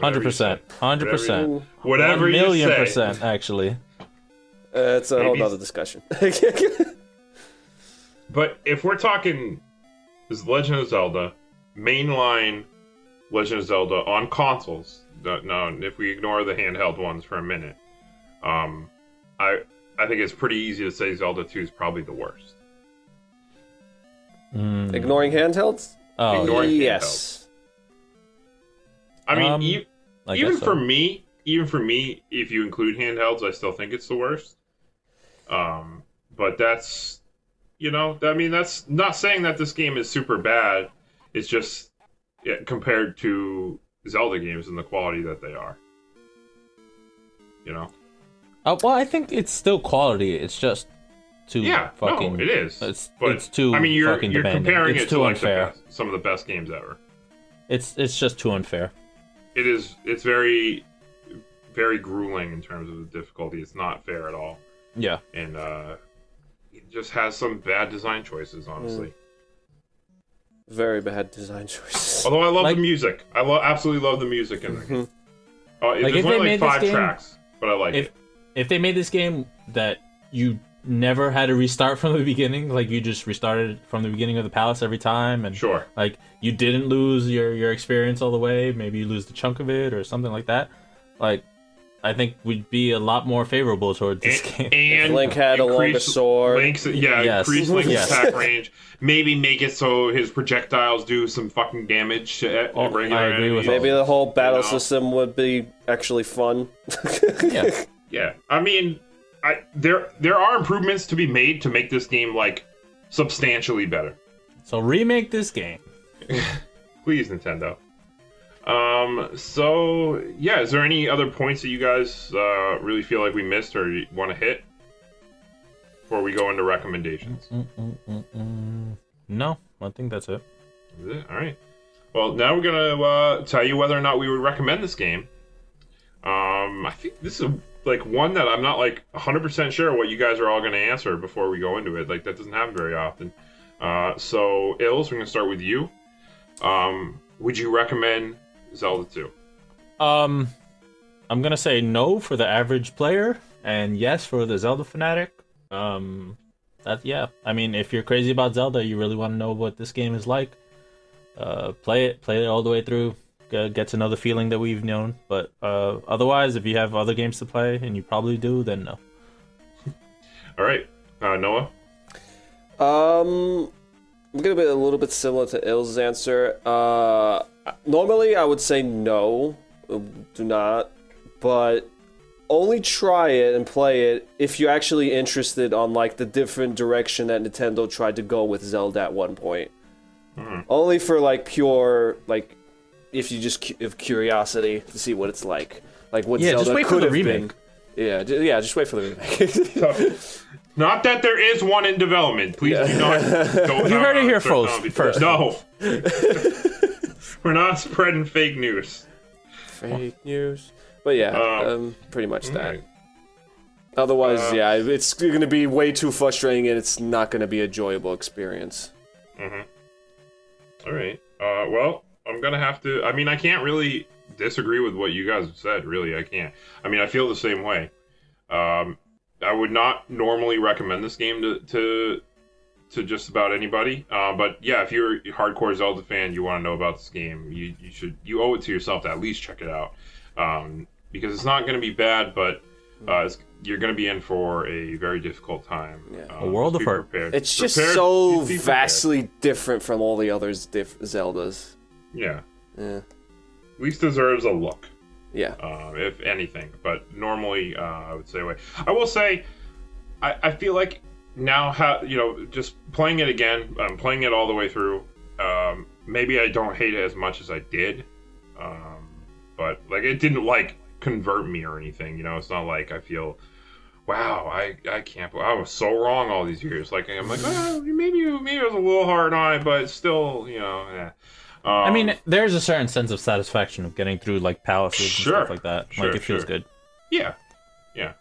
Hundred percent. Hundred percent. Whatever One million you say. Million percent, actually. Uh, it's a whole other discussion. But if we're talking this Legend of Zelda, mainline Legend of Zelda on consoles, no, no, if we ignore the handheld ones for a minute, um, I I think it's pretty easy to say Zelda 2 is probably the worst. Mm. Ignoring handhelds? Oh, Ignoring yes. I mean, Um, e- I even so. for me, even for me, if you include handhelds, I still think it's the worst. Um, but that's, you know, I mean, that's not saying that this game is super bad. It's just yeah, compared to Zelda games and the quality that they are. You know? Uh, well, I think it's still quality. It's just too Yeah, fucking. no, it is. It's but it's too. I mean, you're fucking you're demanding. comparing it's it too to like unfair. best, some of the best games ever. It's it's just too unfair. It is. It's very, very grueling in terms of the difficulty. It's not fair at all. Yeah. and uh, it just has some bad design choices, honestly. Mm. Very bad design choices. Although I love Like- the music, I lo- absolutely love the music in there. Oh, Like, there's if only they like made five game- tracks, but I like If it. if they made this game that you never had to restart from the beginning, like you just restarted from the beginning of the palace every time, and Sure. like you didn't lose your your experience all the way, maybe you lose the chunk of it or something like that. Like, I think we'd be a lot more favorable towards this And, game. and Link had a longer sword. Link's, yeah, Yes. increase Link's Yes. attack range. Maybe make it so his projectiles do some fucking damage at Oh, regular I agree with enemies. Maybe the whole battle know. system would be actually fun. yeah. Yeah, I mean, I there there are improvements to be made to make this game like substantially better. So remake this game. Please, Nintendo. Um. So yeah, is there any other points that you guys uh, really feel like we missed or want to hit before we go into recommendations? No, I think that's it. Is it? All right. Well, now we're gonna uh, tell you whether or not we would recommend this game. Um, I think this is like one that I'm not like 100% sure what you guys are all gonna answer before we go into it. Like that doesn't happen very often. Uh, so, Ills, we're gonna start with you. Um, would you recommend Zelda 2? Um, I'm gonna say no for the average player, and yes for the Zelda fanatic. Um, that yeah. I mean, if you're crazy about Zelda, you really want to know what this game is like. Uh, play it, play it all the way through. Get, get to know the feeling that we've known. But uh, otherwise, if you have other games to play, and you probably do, then no. All right, uh, Noah. Um, I'm gonna be a little bit similar to Il's answer. Uh, normally I would say no, uh, do not, but only try it and play it if you're actually interested on like the different direction that Nintendo tried to go with Zelda at one point. Only for like pure like, if you just cu- have curiosity to see what it's like, like what Yeah, Zelda just wait for could the have remake. been. Yeah, ju- yeah, just wait for the remake. Not that there is one in development. Please do not. Don't You heard it here first- first. No. We're not spreading fake news. Fake news. But yeah, Um, um, pretty much that. Alright. Otherwise, Uh, yeah, it's going to be way too frustrating and it's not going to be a enjoyable experience. All right. Uh, well, I'm gonna have to. I mean, I can't really disagree with what you guys have said. Really, I can't. I mean, I feel the same way. Um, I would not normally recommend this game to to, to just about anybody. Uh, but yeah, if you're a hardcore Zelda fan, you want to know about this game, you you should you owe it to yourself to at least check it out. Um, because it's not going to be bad, but uh, it's, you're going to be in for a very difficult time. Yeah. Um, A world just of be hurt. prepared. It's just Prepared- so vastly different from all the other diff- Zeldas. Yeah. Yeah. At least deserves a look. Yeah. uh, if anything. But normally, uh, I would say away. I will say, I, I feel like now, ha- you know, just playing it again, I'm playing it all the way through. Um, maybe I don't hate it as much as I did, um, but like it didn't like convert me or anything. You know, it's not like I feel. Wow, I, I can't. I was so wrong all these years. Like I'm like, oh, maybe maybe I was a little hard on it, but still, you know. Yeah. Um, I mean, there's a certain sense of satisfaction of getting through like palaces Sure. and stuff like that. Sure, like it feels good. Yeah, yeah.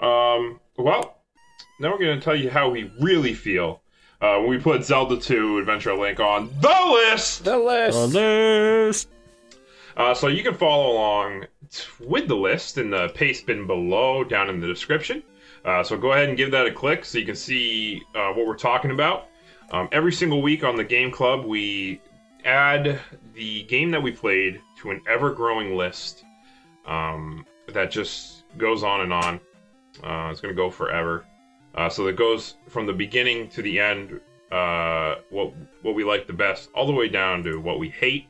Um, well, now we're going to tell you how we really feel uh, when we put Zelda 2 Adventure Link on the list. The list. The list. Uh, so you can follow along t- with the list in the paste bin below, down in the description. Uh, so go ahead and give that a click so you can see uh, what we're talking about. Um, every single week on the Game Club, we add the game that we played to an ever growing list um, that just goes on and on. Uh, it's going to go forever. Uh, so it goes from the beginning to the end, uh, what what we like the best, all the way down to what we hate.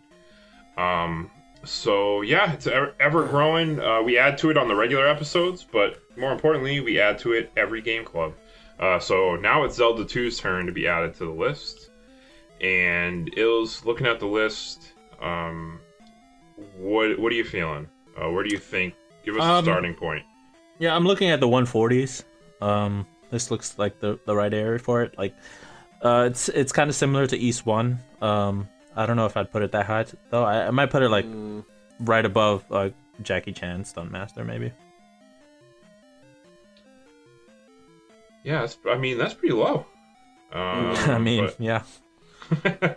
Um, so yeah, it's ever, ever growing. Uh, we add to it on the regular episodes, but more importantly, we add to it every game club. Uh, so now it's Zelda 2's turn to be added to the list, and Il's looking at the list. Um, what what are you feeling? Uh, where do you think? Give us a Um, starting point. Yeah, I'm looking at the 140s. Um, this looks like the the right area for it. Like, uh, it's it's kind of similar to East One. Um, I don't know if I'd put it that high though. I, I might put it like right above like Jackie Chan Stuntmaster maybe. Yeah, that's, I mean that's pretty low. Um, I mean, but- yeah.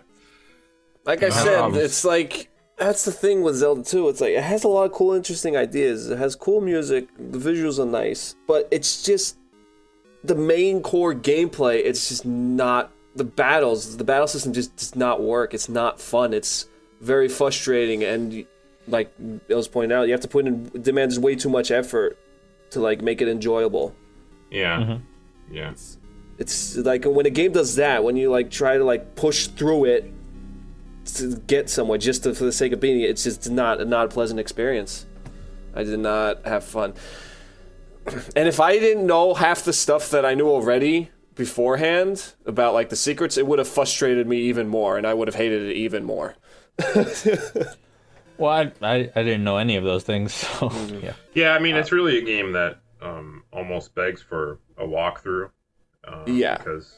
Like I No said, problems. it's like that's the thing with Zelda 2. It's like it has a lot of cool, interesting ideas. It has cool music. The visuals are nice, but it's just the main core gameplay. It's just not the battles. The battle system just does not work. It's not fun. It's very frustrating, and like Bill was pointing out, you have to put in demands way too much effort to like make it enjoyable. yeah, mm-hmm. yeah. It's like when a game does that, when you like try to like push through it to get somewhere just to, for the sake of beating it, it's just not not a pleasant experience. I did not have fun. And if I didn't know half the stuff that I knew already beforehand about like the secrets, it would have frustrated me even more, and I would have hated it even more. Well, I, I I didn't know any of those things, so yeah. Yeah, I mean, it's really a game that um, almost begs for a walkthrough. Um, Yeah. because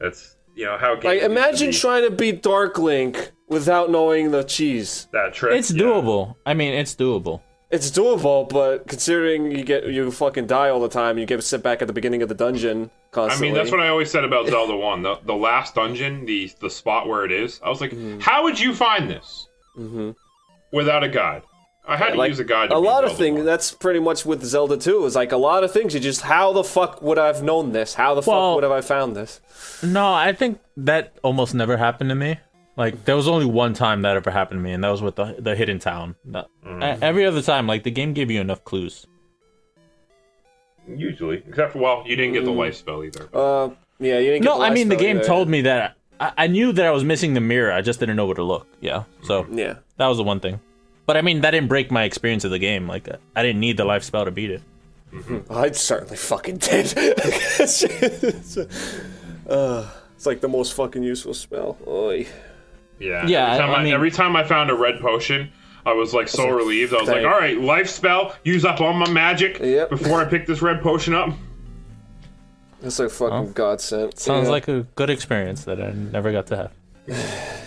that's you know how. games Like used to imagine be. trying to beat Dark Link without knowing the cheese. that trick. It's yeah. doable. I mean, it's doable. It's doable, but considering you get you fucking die all the time, you get sit back at the beginning of the dungeon I mean, that's what I always said about Zelda One. The the last dungeon, the the spot where it is. I was like, Mm-hmm. how would you find this without a guide? I had to like use a guide. To a beat lot of things. 1. That's pretty much with Zelda 2. Is like a lot of things. You just how the fuck would I've known this? How the fuck would have I found this? No, I think that almost never happened to me. Like there was only one time that ever happened to me, and that was with the the hidden town. That- Mm-hmm. Every other time, like the game gave you enough clues. Usually, except for well, you didn't get the life spell either. Uh, yeah, you didn't. Get No, the I mean the game spell told me that I, I knew that I was missing the mirror. I just didn't know where to look. Yeah, so. Yeah. that was the one thing. But I mean that didn't break my experience of the game. Like I didn't need the life spell to beat it. I certainly fucking did. it's, uh, it's like the most fucking useful spell. Oy. Yeah. Yeah, Every time I- I, I mean- every time I found a red potion, I was like so relieved. I was like, all right, life spell, use up all my magic Yep. before I pick this red potion up. That's like fucking godsend. Sounds Yeah. like a good experience that I never got to have.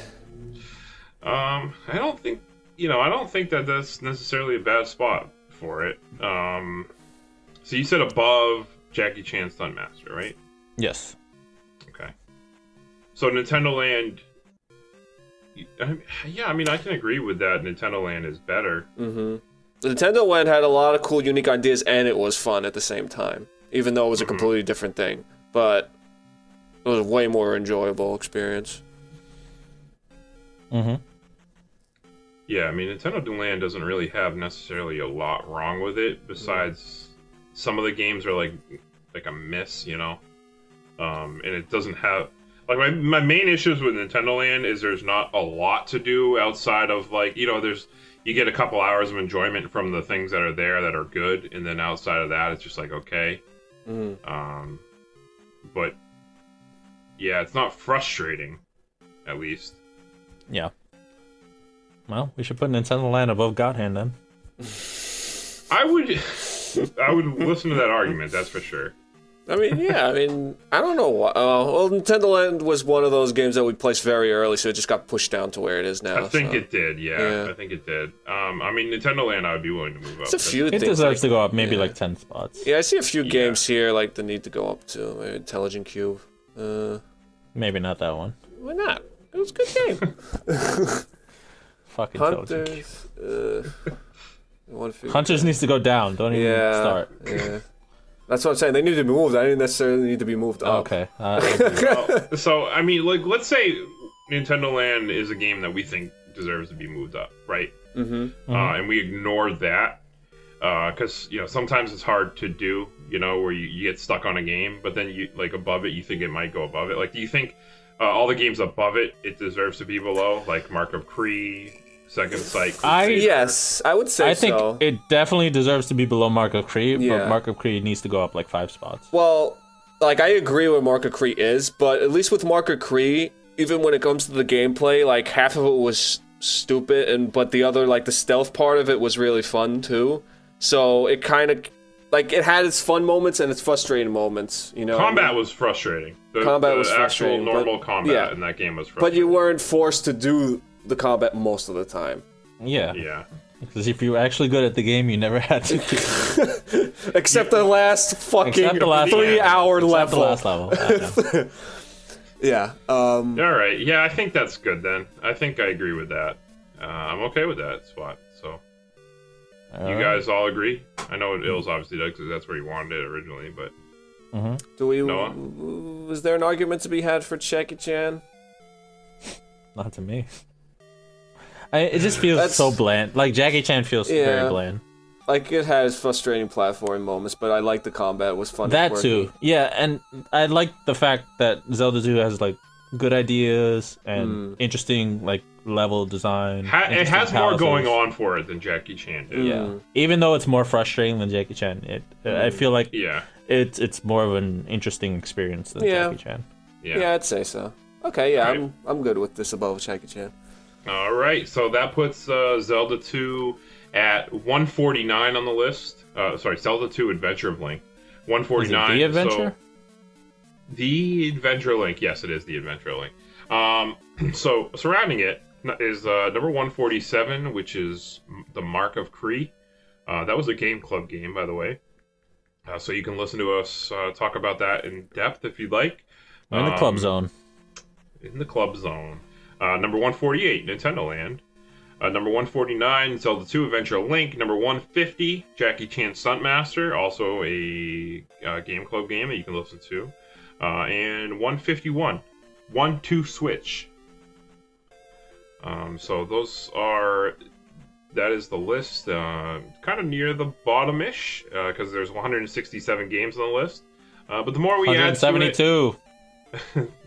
Um, I don't think you know. I don't think that that's necessarily a bad spot for it. Um, so you said above Jackie Chan Stuntmaster, right? Yes. Okay. So Nintendo Land. I- Yeah, I mean, I can agree with that. Nintendo Land is better. The Nintendo Land had a lot of cool, unique ideas, and it was fun at the same time. Even though it was a completely different thing, but it was a way more enjoyable experience. Mm-hmm. Yeah, I mean, Nintendo Land doesn't really have necessarily a lot wrong with it. Besides, some of the games are like like a miss, you know. Um, and it doesn't have like my my main issues with Nintendo Land is there's not a lot to do outside of like you know there's you get a couple hours of enjoyment from the things that are there that are good, and then outside of that, it's just like okay. Mhm. Um, but yeah, it's not frustrating, at least. Yeah. Well, we should put Nintendo Land above God Hand then. I would, I would listen to that argument. That's for sure. I mean, yeah, I mean, I don't know why. Uh, well, Nintendo Land was one of those games that we placed very early, so it just got pushed down to where it is now. I think so. it did. Yeah, Yeah. I think it did. Um, I mean, Nintendo Land, I would be willing to move up. It's a few It deserves like- to go up maybe yeah. like ten spots. Yeah, I see a few games here like the need to go up to maybe Intelligent Qube. Uh, Maybe not that one. why not? It was a good game. Fucking Hunters. Uh, I wanna figure- Hunters needs to go down. Don't even Yeah. start. Yeah. That's what I'm saying. They need to be moved. I didn't necessarily need to be moved up. Okay. Uh, Well, so I mean, like, let's say Nintendo Land is a game that we think deserves to be moved up, right? Mm-hmm. Uh, and we ignore that because you know sometimes it's hard to do. You know, where you, you get stuck on a game, but then you like above it, you think it might go above it. Like, do you think uh, all the games above it, it deserves to be below? Like Mark of Kri, Second Sight. I- Yes, I would say I think so. it definitely deserves to be below Mark of Kri, Yeah. but Mark of Kri needs to go up like five spots. Well, like I agree with Mark of Kri is, but at least with Mark of Kri, even when it comes to the gameplay, like half of it was stupid, and but the other, like the stealth part of it, was really fun too. So it kind of, like, it had its fun moments and its frustrating moments. You know, Combat was frustrating. The, Combat the was actual frustrating, but- normal combat yeah. in that game was but you weren't forced to do the combat most of the time, Yeah. Yeah. Because if you were actually good at the game, you never had to. except the last fucking the last three-hour Except the last level. Yeah, yeah. Yeah. Um. All right. Yeah, I think that's good then. I think I agree with that. Uh, I'm okay with that spot. So you Alright. guys all agree? I know it Ills obviously does because that's where he wanted it originally, but Mhm. Do we? Noah? Was there an argument to be had for Jackie Chan? Not to me. I, it just feels That's- so bland. Like Jackie Chan feels Yeah. very bland. Like it has frustrating platforming moments, but I like the combat. It was fun. That quirky. too. Yeah, and I like the fact that Zelda 2 has like good ideas and interesting like level design. ha- it interesting has more going on for it than Jackie Chan did. Mm. Yeah. Even though it's more frustrating than Jackie Chan, it I feel like Yeah. it's it's more of an interesting experience than Yeah. Jackie Chan. Yeah. Yeah. I'd say so. Okay, yeah, Right. I'm I'm good with this above Jackie Chan. All right. So that puts uh, Zelda 2 at 149 on the list. Uh, sorry, Zelda 2 Adventure of Link. Is it 149. the adventure? The Adventure Link. Yes, it is the Adventure Link. Um, so surrounding it is uh, number 147, which is the Mark of Kri. Uh, that was a Game Club game, by the way. Uh, so you can listen to us uh, talk about that in depth if you'd like. We're in the club Um, zone. in the club zone. Uh, number 148, Nintendo Land. Uh, number 149, Zelda 2 Adventure Link. Number 150, Jackie Chan Stuntmaster, also a uh, Game Club game that you can listen to. Uh, and 151, 1 2 Switch. Um, so those are. That is the list. Uh, kind of near the bottom ish, because there's 167 games on the list. Uh, but the more we add to it, 172.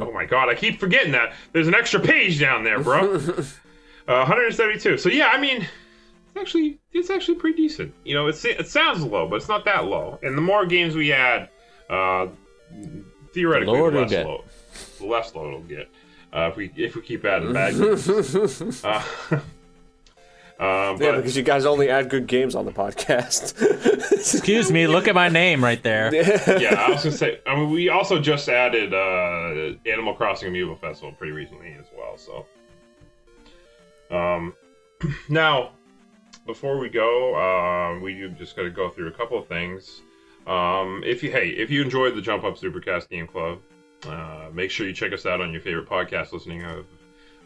Oh my god, I keep forgetting that. There's an extra page down there, bro. uh, 172. So yeah, I mean, it's actually it's actually pretty decent. You know, it's it sounds low, but it's not that low. And the more games we add, uh, theoretically, the less low, the less low it'll get. Uh, if we if we keep adding bad games. uh, uh, Yeah, but because you guys only add good games on the podcast. Excuse me, look at my name right there. yeah, I was gonna say. I mean, we also just added uh, Animal Crossing Amiibo Festival pretty recently as well. So, um, now before we go, um, we just got to go through a couple of things. Um, if you hey, if you enjoyed the Jump Up Supercast Game Club, uh, make sure you check us out on your favorite podcast listening of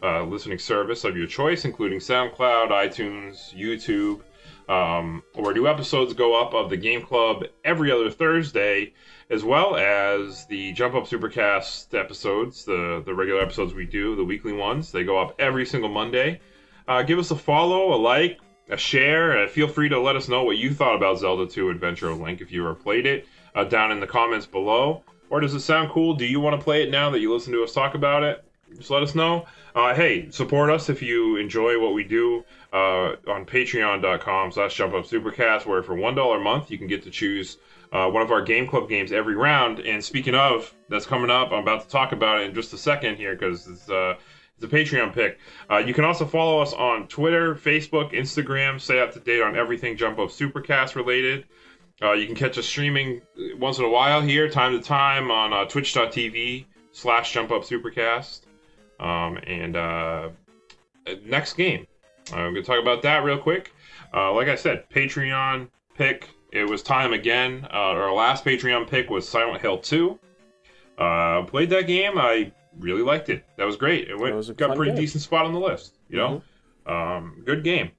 uh, listening service of your choice, including SoundCloud, iTunes, YouTube um, where new episodes go up of the Game Club every other Thursday, as well as the Jump Up Supercast episodes, the the regular episodes we do, the weekly ones. They go up every single Monday. Uh, give us a follow, a like, a share. Uh, feel free to let us know what you thought about Zelda 2 Adventure of Link if you ever played it uh, down in the comments below. Or does it sound cool? Do you want to play it now that you listen to us talk about it? Just let us know. Uh, hey, support us if you enjoy what we do uh, on patreon.com slash jump up supercast where for one dollar a month you can get to choose uh, one of our game club games every round. And speaking of that's coming up. I'm about to talk about it in just a second here because it's, uh, it's a patreon pick. Uh, you can also follow us on twitter facebook instagram. Stay up to date on everything jump up supercast related. Uh, you can catch us streaming once in a while here time to time on twitch.tv slash jump up supercast um, and uh, next game uh, I'm going to talk about that real quick. Uh, like I said, Patreon pick. It was time again. Uh, our last Patreon pick was Silent Hill 2. Uh, played that game. I really liked it. That was great. It went It was a got a pretty game. Mm-hmm. decent spot on the list. You know, um, good game.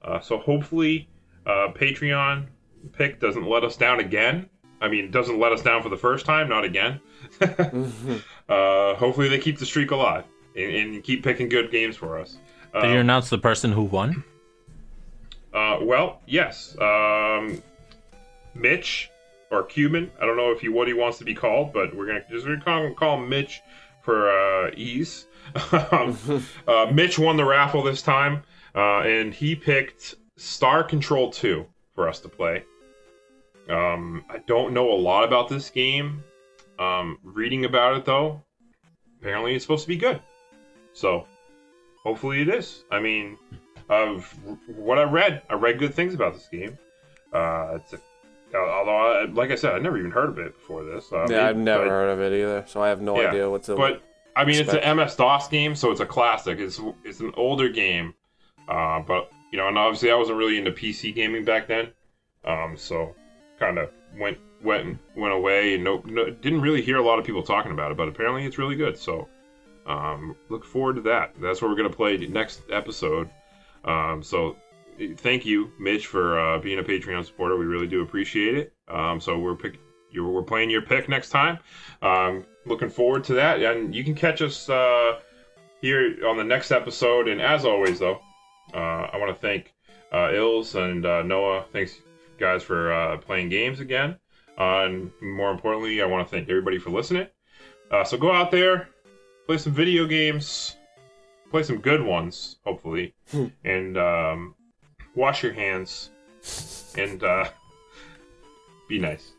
Uh, so hopefully, uh, Patreon pick doesn't let us down again. I mean, doesn't let us down for the first time, not again. Mm-hmm. uh, hopefully, they keep the streak alive and, and keep picking good games for us. Did Um, you announce the person who won? Uh, well, yes. Um, Mitch or Cuban. I don't know if he what he wants to be called, but we're gonna just gonna call him, call him Mitch for uh, ease. um, uh, Mitch won the raffle this time, uh, and he picked Star Control 2 for us to play. Um, I don't know a lot about this game. Um, reading about it though, apparently it's supposed to be good. So, hopefully it is. I mean, of what I read, I read good things about this game. Uh, it's a, although, I, like I said, I never even heard of it before this. Uh, yeah, I've never but- heard of it either, so I have no Yeah, idea what to. But I mean, expect. it's an MS DOS game, so it's a classic. It's it's an older game, uh, but you know, and obviously I wasn't really into PC gaming back then, um, so kind of went went went away and no, no didn't really hear a lot of people talking about it. But apparently, it's really good. So um, look forward to that. That's what we're gonna play next episode. Um, so thank you, Mitch, for uh, being a Patreon supporter. We really do appreciate it. Um, so we're pick, you're, we're playing your pick next time. Um, looking forward to that, and you can catch us uh, here on the next episode. And as always, though, uh, I want to thank uh, Ills and uh, Noah. Thanks, guys, for uh, playing games again. And more importantly, I want to thank everybody for listening. Uh, so go out there, play some video games, play some good ones, hopefully, and um, wash your hands and uh, be nice.